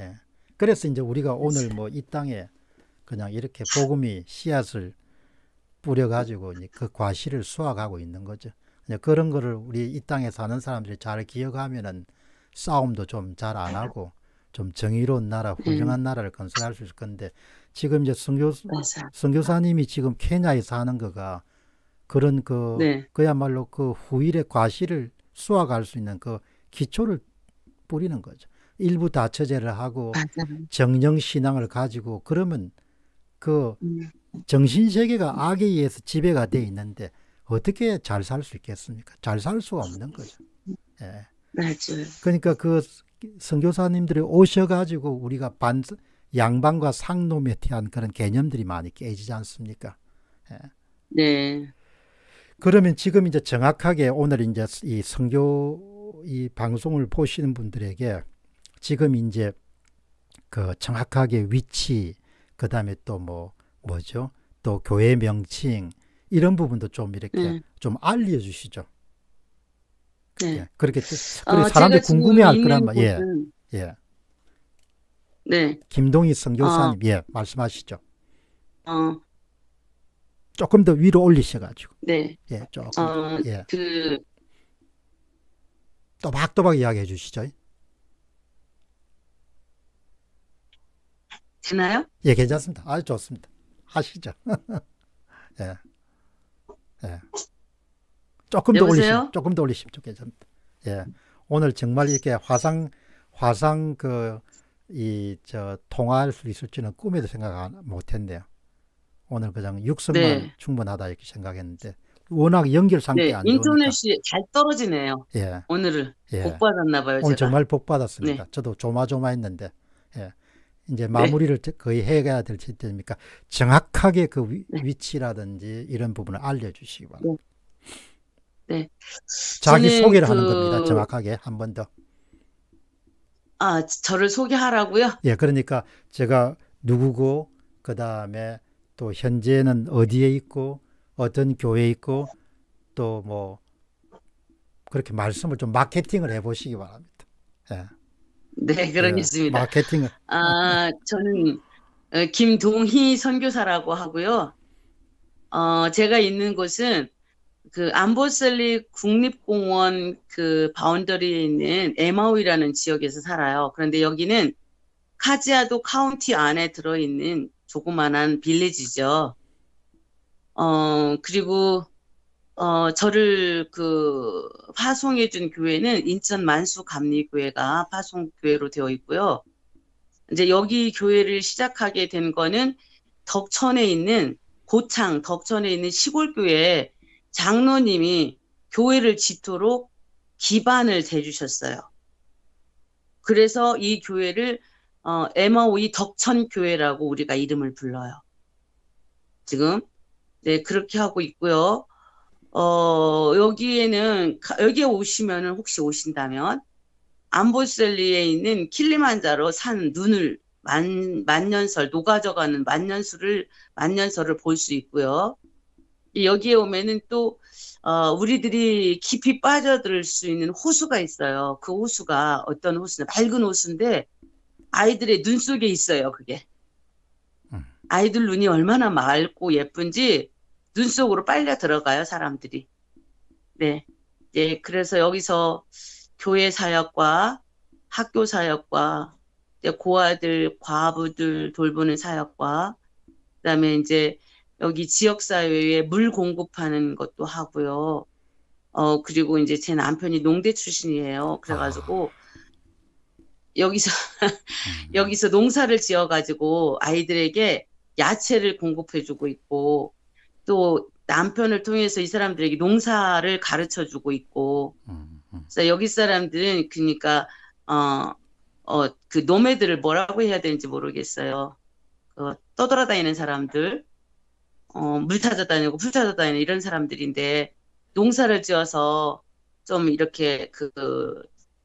A: 예. 그래서 이제 우리가 오늘 뭐 이 땅에 그냥 이렇게 복음이 씨앗을 뿌려가지고 이제 그 과실을 수확하고 있는 거죠. 그런 거를 우리 이 땅에 사는 사람들이 잘 기억하면은 싸움도 좀 잘 안 하고 좀 정의로운 나라, 훌륭한 나라를 건설할 수 있을 건데 지금 이제 선교. 선교사님이 지금 케냐에서 하는 거가 그런 그
B: 네.
A: 그야말로 그 후일의 과실을 수확할 수 있는 그 기초를 뿌리는 거죠. 일부 다처제를 하고. 정령 신앙을 가지고 그러면 그
B: 음,
A: 정신 세계가 악에 의해서 지배가 돼 있는데 어떻게 잘 살 수 있겠습니까? 잘 살 수가 없는 거죠. 예.
B: 맞아요.
A: 그러니까 그 선교사님들이 오셔가지고 우리가 반 양반과 상놈에 대한 그런 개념들이 많이 깨지지 않습니까?
B: 네.
A: 그러면 지금 이제 정확하게 오늘 이제 이 선교 이 방송을 보시는 분들에게 지금 이제 그 정확하게 위치 그 다음에 또 뭐 뭐죠 또 교회 명칭 이런 부분도 좀 이렇게
B: 네.
A: 좀 알려주시죠.
B: 네.
A: 예, 그렇게 뜻-
B: 어,
A: 그래 사람들이 궁금해할 거란 말. 예, 예.
B: 네.
A: 김동희 선교사님, 예, 말씀하시죠.
B: 어,
A: 조금 더 위로 올리셔가지고,
B: 네.
A: 예, 조금,
B: 어,
A: 예,
B: 그,
A: 또박또박 이야기해 주시죠.
B: 되나요?
A: 예, 괜찮습니다. 아주 좋습니다. 하시죠. 예, 예. 조금 더? 올리시면, 조금 더 올리시면 좀 괜찮습니다. 예, 오늘 정말 이렇게 화상, 화상 그, 이, 저, 통화할 수 있을지는 꿈에도 생각 안- 못했네요. 오늘 그냥 육성만
B: 네.
A: 충분하다 이렇게 생각했는데, 워낙 연결 상태
B: 네.
A: 안 좋으니까.
B: 인터넷이 잘 떨어지네요.
A: 예,
B: 오늘은.
A: 예.
B: 못 받았나 봐요,
A: 오늘
B: 제가.
A: 정말 복 받았습니다. 저도 조마조마했는데, 예. 이제 마무리를 저- 거의 해야 될 때니까 정확하게 그 위,
B: 네.
A: 위치라든지 이런 부분을 알려주시기 바랍니다.
B: 네.
A: 자기
B: 저는
A: 소개를 하는
B: 그-
A: 겁니다. 정확하게 한 번 더.
B: 아, 저를 소개하라고요?
A: 예, 그러니까 제가 누구고 그 다음에 또 현재는 어디에 있고 어떤 교회에 있고 또 뭐 그렇게 말씀을 좀 마케팅을 해보시기 바랍니다. 예,
B: 네, 그러겠습니다.
A: 마케팅을
B: 아, 저는 어, 김동희 선교사라고 하고요. 어, 제가 있는 곳은 그 암보셀리 국립공원 그 boundary에 있는 에마우이라는 지역에서 살아요. 그런데 여기는 카지아도 카운티 안에 들어있는 조그만한 village죠. 어, 그리고 어, 저를 그 파송해 준 교회는 인천 만수 감리교회가 파송 교회로 되어 있고요. 이제 여기 교회를 시작하게 된 거는 덕천에 있는 고창 덕천에 있는 시골 교회 장로님이 교회를 짓도록 기반을 대주셨어요. 그래서 이 교회를 어, MOE 덕천 교회라고 우리가 이름을 불러요. 지금 네 그렇게 하고 있고요. 어, 여기에는 여기에 오시면은 혹시 오신다면 암보셀리에 있는 킬리만자로 산 눈을 만, 만년설 녹아져가는 만년수를 만년설을 볼 수 있고요. 여기에 오면은 또 어, 우리들이 깊이 빠져들 수 있는 호수가 있어요. 그 호수가 어떤 호수냐 밝은 호수인데 아이들의 눈 속에 있어요. 그게
A: 음.
B: 아이들 눈이 얼마나 맑고 예쁜지 눈 속으로 빨려 들어가요 사람들이. 네, 네 그래서 여기서 교회 사역과 학교 사역과 고아들, 과부들 돌보는 사역과 그다음에 이제 여기 지역 사회에 물 공급하는 것도 하고요. 어 그리고 이제 제 남편이 농대 출신이에요. 그래가지고 아. 여기서
A: 음.
B: 여기서 농사를 지어가지고 아이들에게 야채를 공급해주고 있고 또 남편을 통해서 이 사람들에게 농사를 가르쳐 주고 있고. 그래서 여기 사람들은 그러니까 어어그 노매들을 뭐라고 해야 되는지 모르겠어요. 어, 떠돌아다니는 사람들, 어, 물 찾아다니고 풀 찾아다니는 이런 사람들인데 농사를 지어서 좀 이렇게 그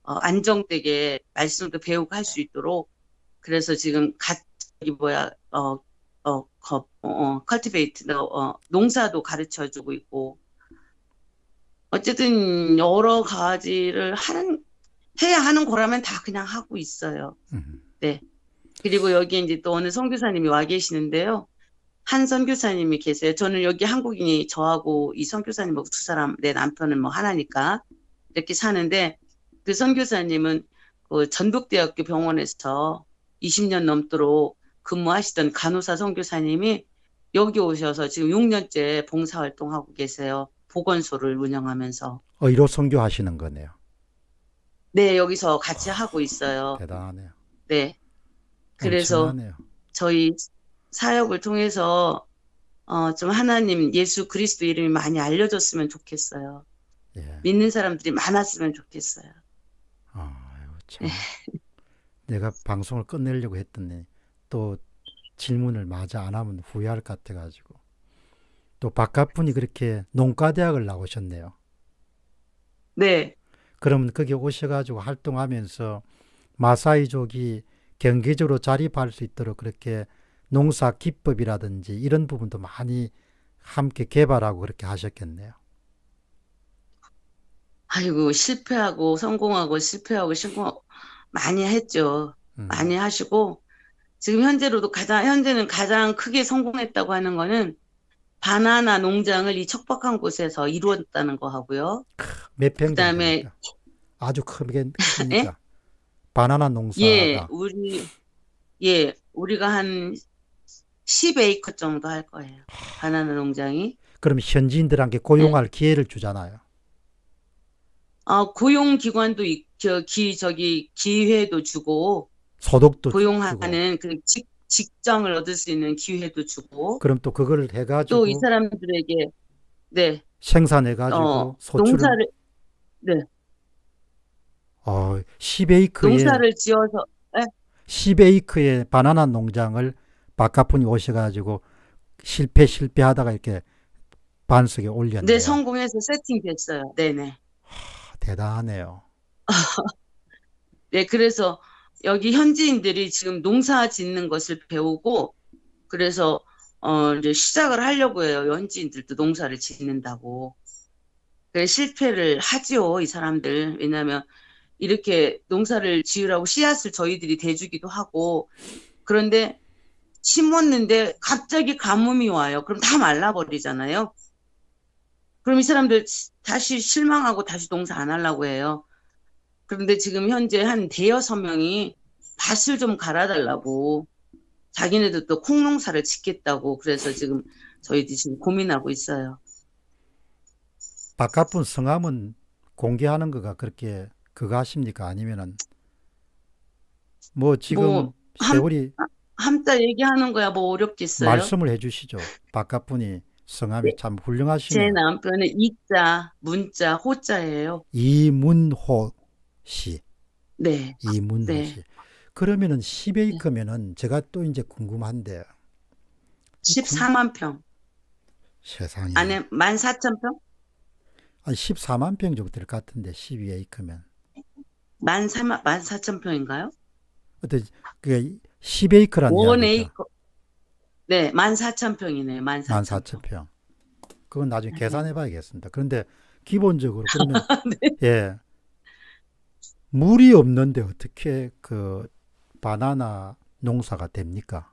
B: 어, 안정되게 말씀도 배우고 할 수 있도록 그래서 지금 갓이 뭐야 어 어, 거, 어, 컬티베이트, 어, 농사도 가르쳐 주고 있고, 어쨌든 여러 가지를 하는, 해야 하는 거라면 다 그냥 하고 있어요.
A: 음.
B: 네. 그리고 여기 이제 또 어느 선교사님이 와 계시는데요. 한 선교사님이 계세요. 저는 여기 한국인이 저하고 이 선교사님하고 두 사람, 내 남편은 뭐 하나니까 이렇게 사는데 그 선교사님은 그 전북대학교 병원에서 20년 넘도록 근무하시던 간호사 선교사님이 여기 오셔서 지금 6년째 봉사활동하고 계세요. 보건소를 운영하면서.
A: 의료 선교하시는 거네요.
B: 네, 여기서 같이 하고 있어요.
A: 대단하네요.
B: 네. 그래서
A: 엄청나네요.
B: 저희 사역을 통해서 어, 좀 하나님 예수 그리스도 이름이 많이 알려졌으면 좋겠어요.
A: 예.
B: 믿는 사람들이 많았으면 좋겠어요.
A: 아이고, 참.
B: 네.
A: 내가 방송을 끝내려고 했더니 또 질문을 마저 안 하면 후회할 것 같아가지고 또 바깥 분이 그렇게 농가대학을 나오셨네요.
B: 네.
A: 그러면 거기 오셔가지고 활동하면서 마사이족이 경제적으로 자립할 수 있도록 그렇게 농사 기법이라든지 이런 부분도 많이 함께 개발하고 그렇게 하셨겠네요.
B: 아이고 실패하고 성공하고 실패하고 성공 많이 했죠.
A: 음.
B: 많이 하시고 지금 현재로도 가장 현재는 가장 크게 성공했다고 하는 거는 바나나 농장을 이 척박한 곳에서 이루었다는 거 하고요.
A: 몇평
B: 그다음에-?
A: 아주 크게
B: 네?
A: 바나나 농사가
B: 예, 우리 예, 우리가 한 10에이커 정도 할 거예요. 바나나 농장이.
A: 그럼 현지인들한테 고용할 기회를 주잖아요.
B: 아, 고용 기관도 있, 저, 기, 저기, 기회도 주고,
A: 소득도
B: 고용하는 그 직, 직장을 얻을 수 있는 기회도 주고,
A: 그럼 또 그거를 해가지고
B: 또 이 사람들에게, 네,
A: 생산해가지고
B: 어,
A: 소출을
B: 농사를,
A: 어, 10에이크의
B: 농사를 지어서,
A: 10에이크의 바나나 농장을 바깥분이 오셔가지고 실패 실패하다가 이렇게 반석에 올렸네요.
B: 네, 성공해서 세팅됐어요. 네네.
A: 아, 대단하네요.
B: 네, 그래서 여기 현지인들이 지금 농사 짓는 것을 배우고, 그래서, 어, 이제 시작을 하려고 해요. 현지인들도 농사를 짓는다고. 그래, 실패를 하지요, 이 사람들. 왜냐면, 이렇게 농사를 지으라고 씨앗을 저희들이 대주기도 하고, 그런데 심었는데 갑자기 가뭄이 와요. 그럼 다 말라버리잖아요. 그럼 이 사람들 다시 실망하고 다시 농사 안 하려고 해요. 그런데 지금 현재 한 대여섯 명이 밭을 좀 갈아달라고 자기네들 또 콩농사를 짓겠다고 그래서 지금 저희들이 지금 고민하고 있어요.
A: 바깥분 성함은 공개하는 거가 그렇게 그거 하십니까? 아니면은 뭐 지금
B: 뭐, 한-
A: 세월이
B: 함자 얘기하는 거야 뭐 어렵겠어요?
A: 말씀을 해주시죠. 바깥분이 성함이
B: 참제
A: 훌륭하시네요.
B: 남편은 이자, 문자, 호자예요.
A: 이문호 씨.
B: 네,
A: 이문호
B: 네.
A: 씨. 그러면은 10에이크면은 제가 또 이제 궁금한데
B: 14만 평.
A: 세상에
B: 안에 14,000평?
A: 한 14만 평 정도 될 것 같은데 12에이크면
B: 14만 14,000평인가요?
A: 어때 그 10에이크란
B: 원
A: 이야기죠.
B: 에이커. 네, 14,000평이네요. 14,000평.
A: 14,000평. 그건 나중에 계산해 봐야겠습니다. 그런데 기본적으로 그러면
B: 네.
A: 예. 물이 없는데 어떻게 그 바나나 농사가 됩니까?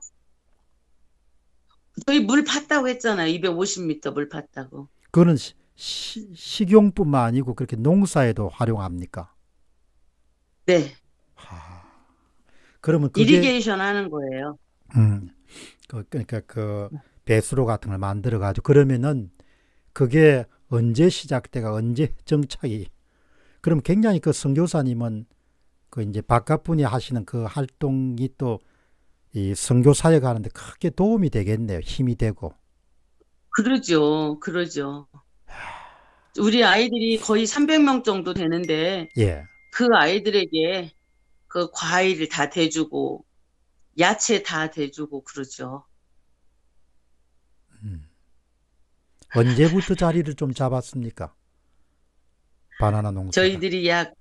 B: 저희 물 팠다고 했잖아요. 250m 물 팠다고.
A: 그거는 시, 시- 식용뿐만 아니고 그렇게 농사에도 활용합니까?
B: 네,
A: 하. 그러면 그게
B: 이리게이션 하는 거예요.
A: 음, 그, 그러니까 그 배수로 같은 걸 만들어 가지고 그러면은 그게 언제 시작돼가 언제 정착이 그럼 굉장히 그 선교사님은 그 이제 바깥 분이 하시는 그 활동이 또 이 선교 사역 하는데 크게 도움이 되겠네요. 힘이 되고.
B: 그러죠. 그러죠. 우리 아이들이 거의 300명 정도 되는데
A: 예.
B: 그 아이들에게 그 과일을 다 대주고 야채 다 대주고 그러죠.
A: 음. 언제부터 자리를 좀 잡았습니까? 바나나 농사.
B: 저희들이 약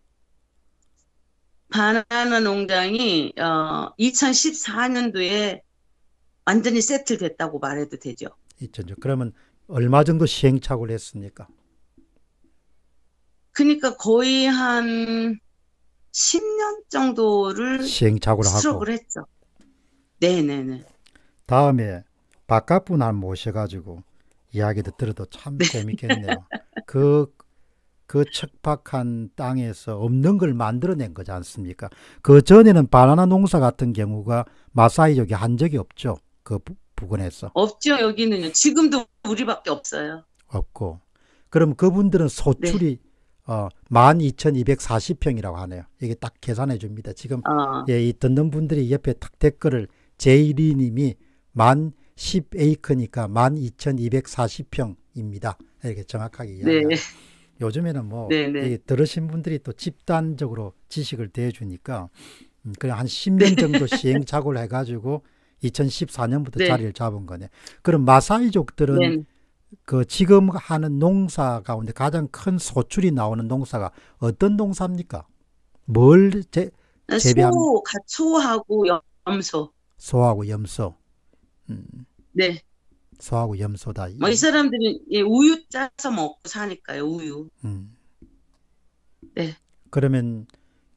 B: 바나나 농장이 어 2014년도에 완전히 세틀 됐다고 말해도 되죠.
A: 있죠. 그러면 얼마 정도 시행착오를 했습니까?
B: 그러니까 거의 한 10년 정도를
A: 시행착오를 하고
B: 했죠. 네네네.
A: 다음에 바깥 분 한 모셔가지고 이야기도 들어도 참 재밌겠네요. 그, 그 척박한 땅에서 없는 걸 만들어낸 거지 않습니까? 그 전에는 바나나 농사 같은 경우가 마사이족이 한 적이 없죠. 그 부, 부근에서
B: 없죠, 여기는요. 지금도 우리밖에 없어요.
A: 없고. 그럼 그분들은 소출이 어, 12,240평이라고 하네요. 이게 딱 계산해 줍니다. 지금
B: 어,
A: 예, 이 듣는 분들이 옆에 딱 댓글을 제이리 님이 만 10에이크니까 12,240평입니다. 이렇게 정확하게
B: 네,
A: 이야기합니다. 요즘에는 뭐
B: 네, 네.
A: 이 들으신 분들이 또 집단적으로 지식을 대주니까 음, 그냥 한 10년 정도 시행착오를 해가지고 2014년부터
B: 네.
A: 자리를 잡은 거네. 그럼 마사이족들은
B: 네.
A: 그 지금 하는 농사 가운데 가장 큰 소출이 나오는 농사가 어떤 농사입니까? 뭘 제, 재배합-
B: 소, 가- 소하고 염소.
A: 소하고 염소. 음,
B: 네.
A: 소하고 염소다.
B: 뭐 이 사람들은 예, 우유 짜서 먹고 사니까요, 우유.
A: 음.
B: 네.
A: 그러면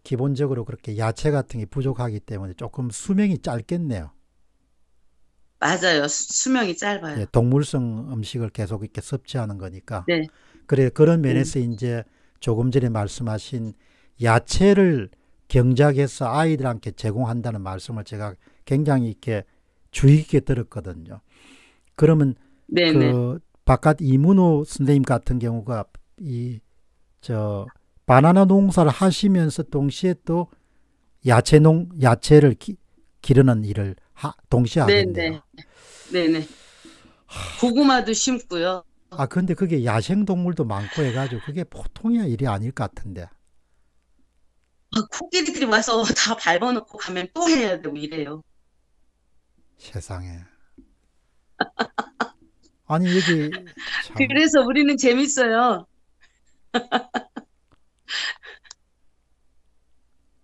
A: 기본적으로 그렇게 야채 같은 게 부족하기 때문에 조금 수명이 짧겠네요.
B: 맞아요. 수, 수명이 짧아요.
A: 예, 동물성 음식을 계속 이렇게 섭취하는 거니까.
B: 네.
A: 그래 그런 면에서 이제 조금 전에 말씀하신 야채를 경작해서 아이들한테 제공한다는 말씀을 제가 굉장히 이렇게 주의 깊게 들었거든요. 그러면
B: 네네.
A: 그 바깥 이문호 선생님 같은 경우가 이 저 바나나 농사를 하시면서 동시에 또 야채 농 야채를 기, 기르는 일을 하, 동시에 하겠네요.
B: 네네. 네네. 고구마도 심고요.
A: 아 근데 그게 야생 동물도 많고 해가지고 그게 보통의 일이 아닐 것 같은데.
B: 아, 코끼리들이 와서 다 밟아놓고 가면 또 해야 되고 이래요.
A: 세상에. 아니 여기 참
B: 그래서 우리는 재밌어요.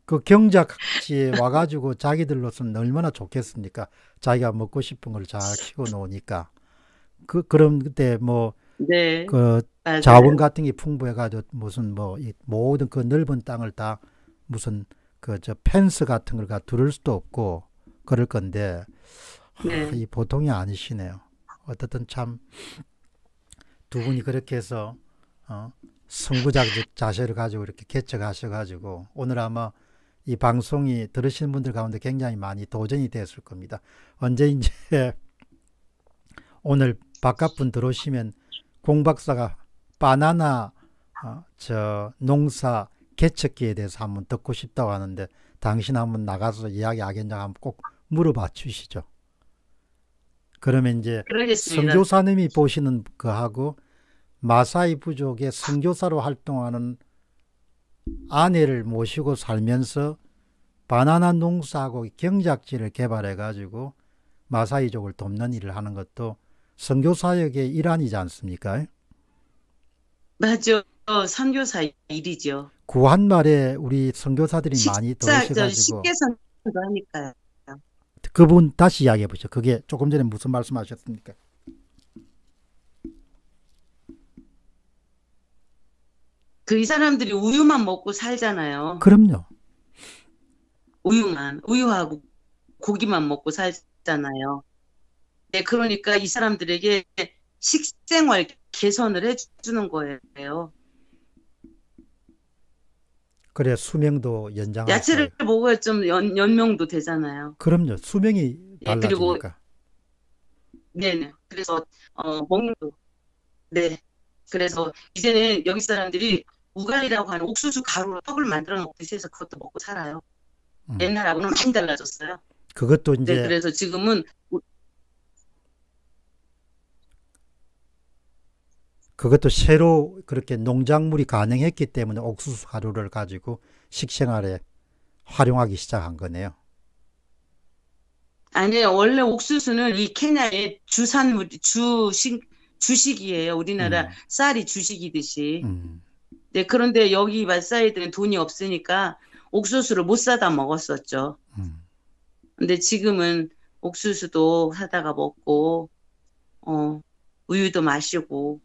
A: 그 경작지에 와가지고 자기들로서는 얼마나 좋겠습니까? 자기가 먹고 싶은 걸 잘 키워 놓으니까. 그 그럼 그때 뭐
B: 네,
A: 그. 자원 같은 게 풍부해가지고 무슨 뭐이 모든 그 넓은 땅을 다 무슨 그 저 펜스 같은 걸가 두를 수도 없고 그럴 건데 하,
B: 네.
A: 이 보통이 아니시네요. 어떻든 참 두 분이 그렇게 해서 어, 선구자 자세를 가지고 이렇게 개척하셔가지고 오늘 아마 이 방송이 들으시는 분들 가운데 굉장히 많이 도전이 됐을 겁니다. 언제 이제 오늘 바깥 분 들어오시면 공박사가 바나나 어, 저 농사 개척기에 대해서 한번 듣고 싶다고 하는데 당신 한번 나가서 이야기 하겠냐 하면 꼭 물어봐 주시죠. 그러면 이제
B: 그러겠습니다.
A: 선교사님이 보시는 거하고 마사이 부족의 선교사로 활동하는 아내를 모시고 살면서 바나나 농사하고 경작지를 개발해 가지고 마사이족을 돕는 일을 하는 것도 선교사역의 일환이지 않습니까?
B: 맞죠. 선교사 일이죠.
A: 구한말에 우리 선교사들이 많이 들으셔가지고
B: 쉽게 선교도 하니까요.
A: 그분 다시 이야기해 보죠. 그게 조금 전에 무슨 말씀하셨습니까?
B: 그 이 사람들이 우유만 먹고 살잖아요.
A: 그럼요.
B: 우유만, 우유하고 고기만 먹고 살잖아요. 네, 그러니까 이 사람들에게 식생활 개선을 해주는 거예요.
A: 그래 수명도 연장할
B: 야채를. 먹어야 좀 연, 연명도 되잖아요.
A: 그럼요. 수명이
B: 예, 그리고
A: 달라지니까.
B: 네네. 그래서 어 먹는 거. 네. 그래서 이제는 여기 사람들이 우갈이라고 하는 옥수수 가루로 떡을 만들어 먹듯이 해서 그것도 먹고 살아요.
A: 음.
B: 옛날하고는 많이 달라졌어요.
A: 그것도
B: 네,
A: 이제
B: 그래서 지금은
A: 그것도 새로 그렇게 농작물이 가능했기 때문에 옥수수 가루를 가지고 식생활에 활용하기 시작한 거네요.
B: 아니에요. 원래 옥수수는 이 케냐의 주산물, 주식, 주식이에요. 우리나라
A: 음.
B: 쌀이 주식이듯이.
A: 음.
B: 네, 그런데 여기 마사이들은 돈이 없으니까 옥수수를 못 사다 먹었었죠.
A: 음.
B: 근데 지금은 옥수수도 사다가 먹고, 어, 우유도 마시고,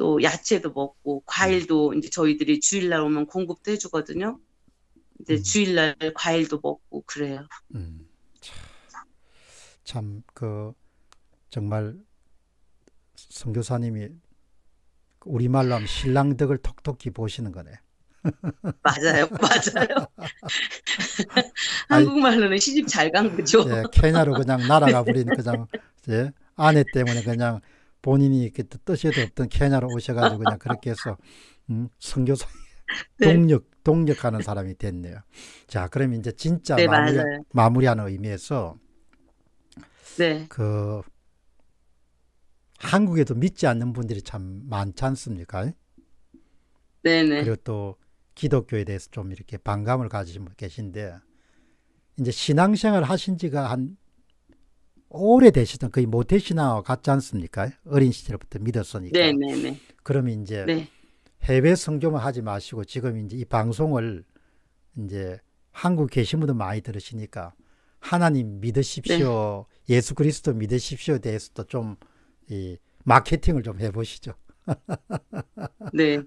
B: 또 야채도 먹고, 과일도 이제 저희들이 주일날 오면 공급도 해주거든요. 이제
A: 음.
B: 주일날 과일도 먹고 그래요.
A: 음. 참그 정말 선교사님이 우리말로 하면 신랑덕을 톡톡히 보시는 거네.
B: 맞아요, 맞아요. 한국말로는 시집 잘 간 거죠.
A: 예, 케냐로 그냥 날아가 버린 그냥 예, 아내 때문에 그냥 본인이 그 뜻에도 없던 케냐로 오셔가지고 그냥 그렇게 해서 음, 선교사
B: 네.
A: 동력 동력하는 사람이 됐네요. 자, 그럼 이제 진짜
B: 네,
A: 마무리
B: 맞아요.
A: 마무리하는 의미에서
B: 네,
A: 그 한국에도 믿지 않는 분들이 참 많지 않습니까?
B: 네네.
A: 그리고 또 기독교에 대해서 좀 이렇게 반감을 가지신 분 계신데 이제 신앙생활 하신 지가 한 오래 되시던 거의 모태신앙과 같지 않습니까? 어린 시절부터 믿었으니까.
B: 네네네.
A: 그러면 이제
B: 네,
A: 해외 선교만 하지 마시고 지금 이제 이 방송을 이제 한국 계신 분들 많이 들으시니까 하나님 믿으십시오.
B: 네.
A: 예수 그리스도 믿으십시오에 대해서도 좀 이 마케팅을 좀 해보시죠.
B: 네.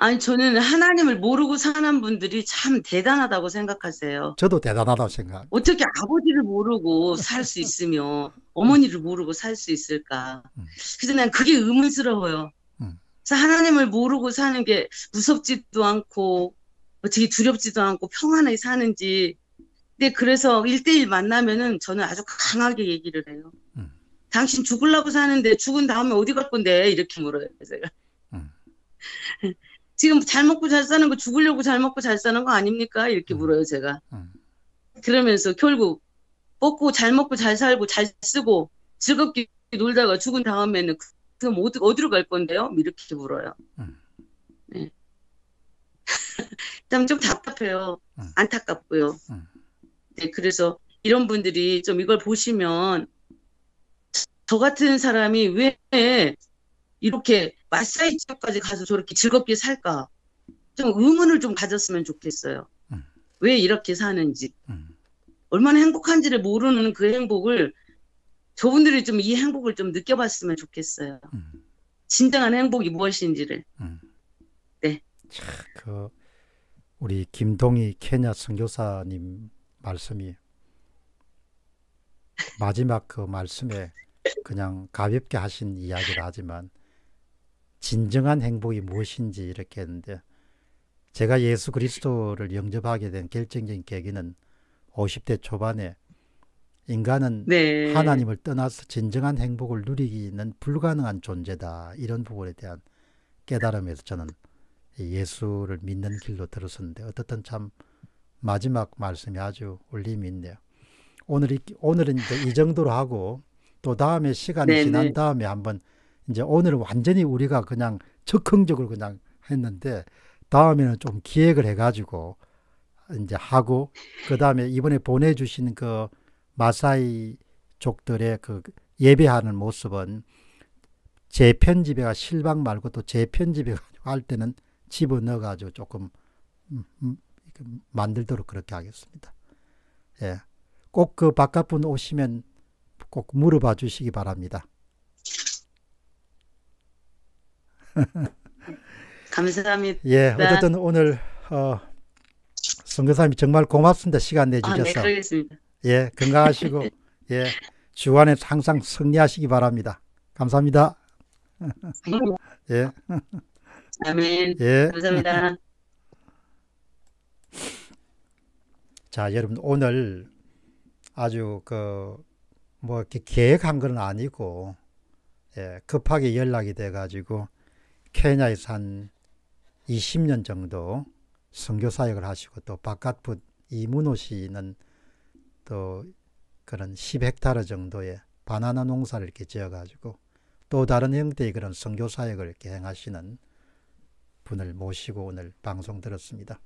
B: 아니, 저는 하나님을 모르고 사는 분들이 참 대단하다고 생각하세요.
A: 저도 대단하다고 생각.
B: 어떻게 아버지를 모르고 살 수 있으며 어머니를 모르고 살 수 있을까?
A: 음.
B: 그래서 난 그게 의문스러워요.
A: 음.
B: 그래서 하나님을 모르고 사는 게 무섭지도 않고 어떻게 두렵지도 않고 평안하게 사는지. 근데 그래서 일대일 만나면은 저는 아주 강하게 얘기를 해요.
A: 음.
B: 당신 죽으려고 사는데 죽은 다음에 어디 갈 건데? 이렇게 물어요. 제가.
A: 음.
B: 지금 잘 먹고 잘 사는 거 죽으려고 잘 먹고 잘 사는 거 아닙니까? 이렇게
A: 음.
B: 물어요, 제가.
A: 음.
B: 그러면서 결국 먹고 잘 먹고 잘 살고 잘 쓰고 즐겁게 놀다가 죽은 다음에는 그- 그럼 어디, 어디로 갈 건데요? 이렇게 물어요.
A: 음.
B: 네. 참좀 답답해요.
A: 음.
B: 안타깝고요.
A: 음.
B: 네, 그래서 이런 분들이 좀 이걸 보시면 저 같은 사람이 왜 이렇게 마사지 집까지 가서 저렇게 즐겁게 살까? 좀 의문을 좀 가졌으면 좋겠어요.
A: 음.
B: 왜 이렇게 사는지.
A: 음.
B: 얼마나 행복한지를 모르는 그 행복을 저분들이 좀 이 행복을 좀 느껴봤으면 좋겠어요.
A: 음.
B: 진정한 행복이 무엇인지를.
A: 음.
B: 네.
A: 참, 그 우리 김동희 케냐 선교사님 말씀이 마지막 그 말씀에 그냥 가볍게 하신 이야기를 하지만 진정한 행복이 무엇인지 이렇게 했는데 제가 예수 그리스도를 영접하게 된 결정적인 계기는 50대 초반에 인간은
B: 네.
A: 하나님을 떠나서 진정한 행복을 누리기는 불가능한 존재다. 이런 부분에 대한 깨달음에서 저는 이 예수를 믿는 길로 들었었는데 어떻든 참 마지막 말씀이 아주 울림이 있네요. 오늘 이- 오늘은 이제 이 정도로 하고 또 다음에 시간이
B: 네,
A: 지난
B: 네.
A: 다음에 한번 이제 오늘은 완전히 우리가 그냥 적극적으로 그냥 했는데 다음에는 좀 기획을 해가지고 이제 하고 그 다음에 이번에 보내주신 그 마사이 족들의 그 예배하는 모습은 재편집에가 실방 말고 또 재편집에 할 때는 집어 넣어가지고 조금 음, 음, 만들도록 그렇게 하겠습니다. 예, 꼭 그 바깥분 오시면 꼭 물어봐 주시기 바랍니다.
B: 감사합니다.
A: 예, 어쨌든 오늘 어, 선교사님 정말 고맙습니다. 시간
B: 아, 네,
A: 내주셔서.
B: 그러겠습니다.
A: 예, 건강하시고 예, 주안에 항상 승리하시기 바랍니다. 감사합니다. 예,
B: 아멘.
A: 예.
B: 감사합니다.
A: 자, 여러분 오늘 아주 그 뭐 이렇게 계획한 건 아니고 예, 급하게 연락이 돼 가지고 케냐에서 한 20년 정도 선교 사역을 하시고 또 바깥분 이문호 씨는 또 그런 10헥타르 정도의 바나나 농사를 이렇게 지어 가지고 또 다른 형태의 그런 선교 사역을 이렇게 행하시는 분을 모시고 오늘 방송 들었습니다.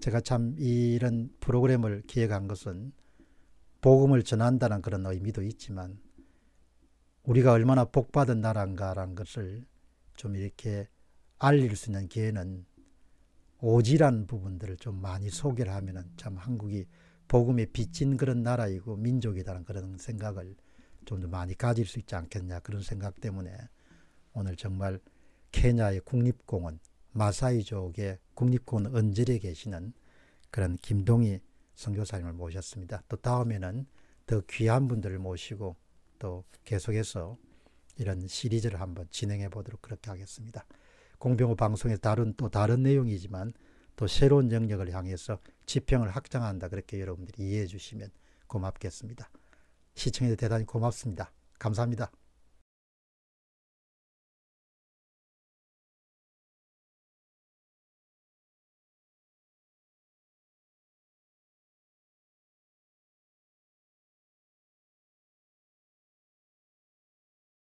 A: 제가 참 이런 프로그램을 기획한 것은 복음을 전한다는 그런 의미도 있지만 우리가 얼마나 복받은 나라인가라는 것을 좀 이렇게 알릴 수 있는 기회는 오지란 부분들을 좀 많이 소개를 하면은 참 한국이 복음에 빚진 그런 나라이고 민족이다는 그런 생각을 좀 더 많이 가질 수 있지 않겠냐 그런 생각 때문에 오늘 정말 케냐의 국립공원 마사이족의 국립공원 언저리에 계시는 그런 김동희 선교사님을 모셨습니다. 또 다음에는 더 귀한 분들을 모시고 또 계속해서 이런 시리즈를 한번 진행해 보도록 그렇게 하겠습니다. 공병호 방송에 다른 또 다른 내용이지만 또 새로운 영역을 향해서 지평을 확장한다 그렇게 여러분들이 이해해 주시면 고맙겠습니다. 시청해 대단히 고맙습니다. 감사합니다.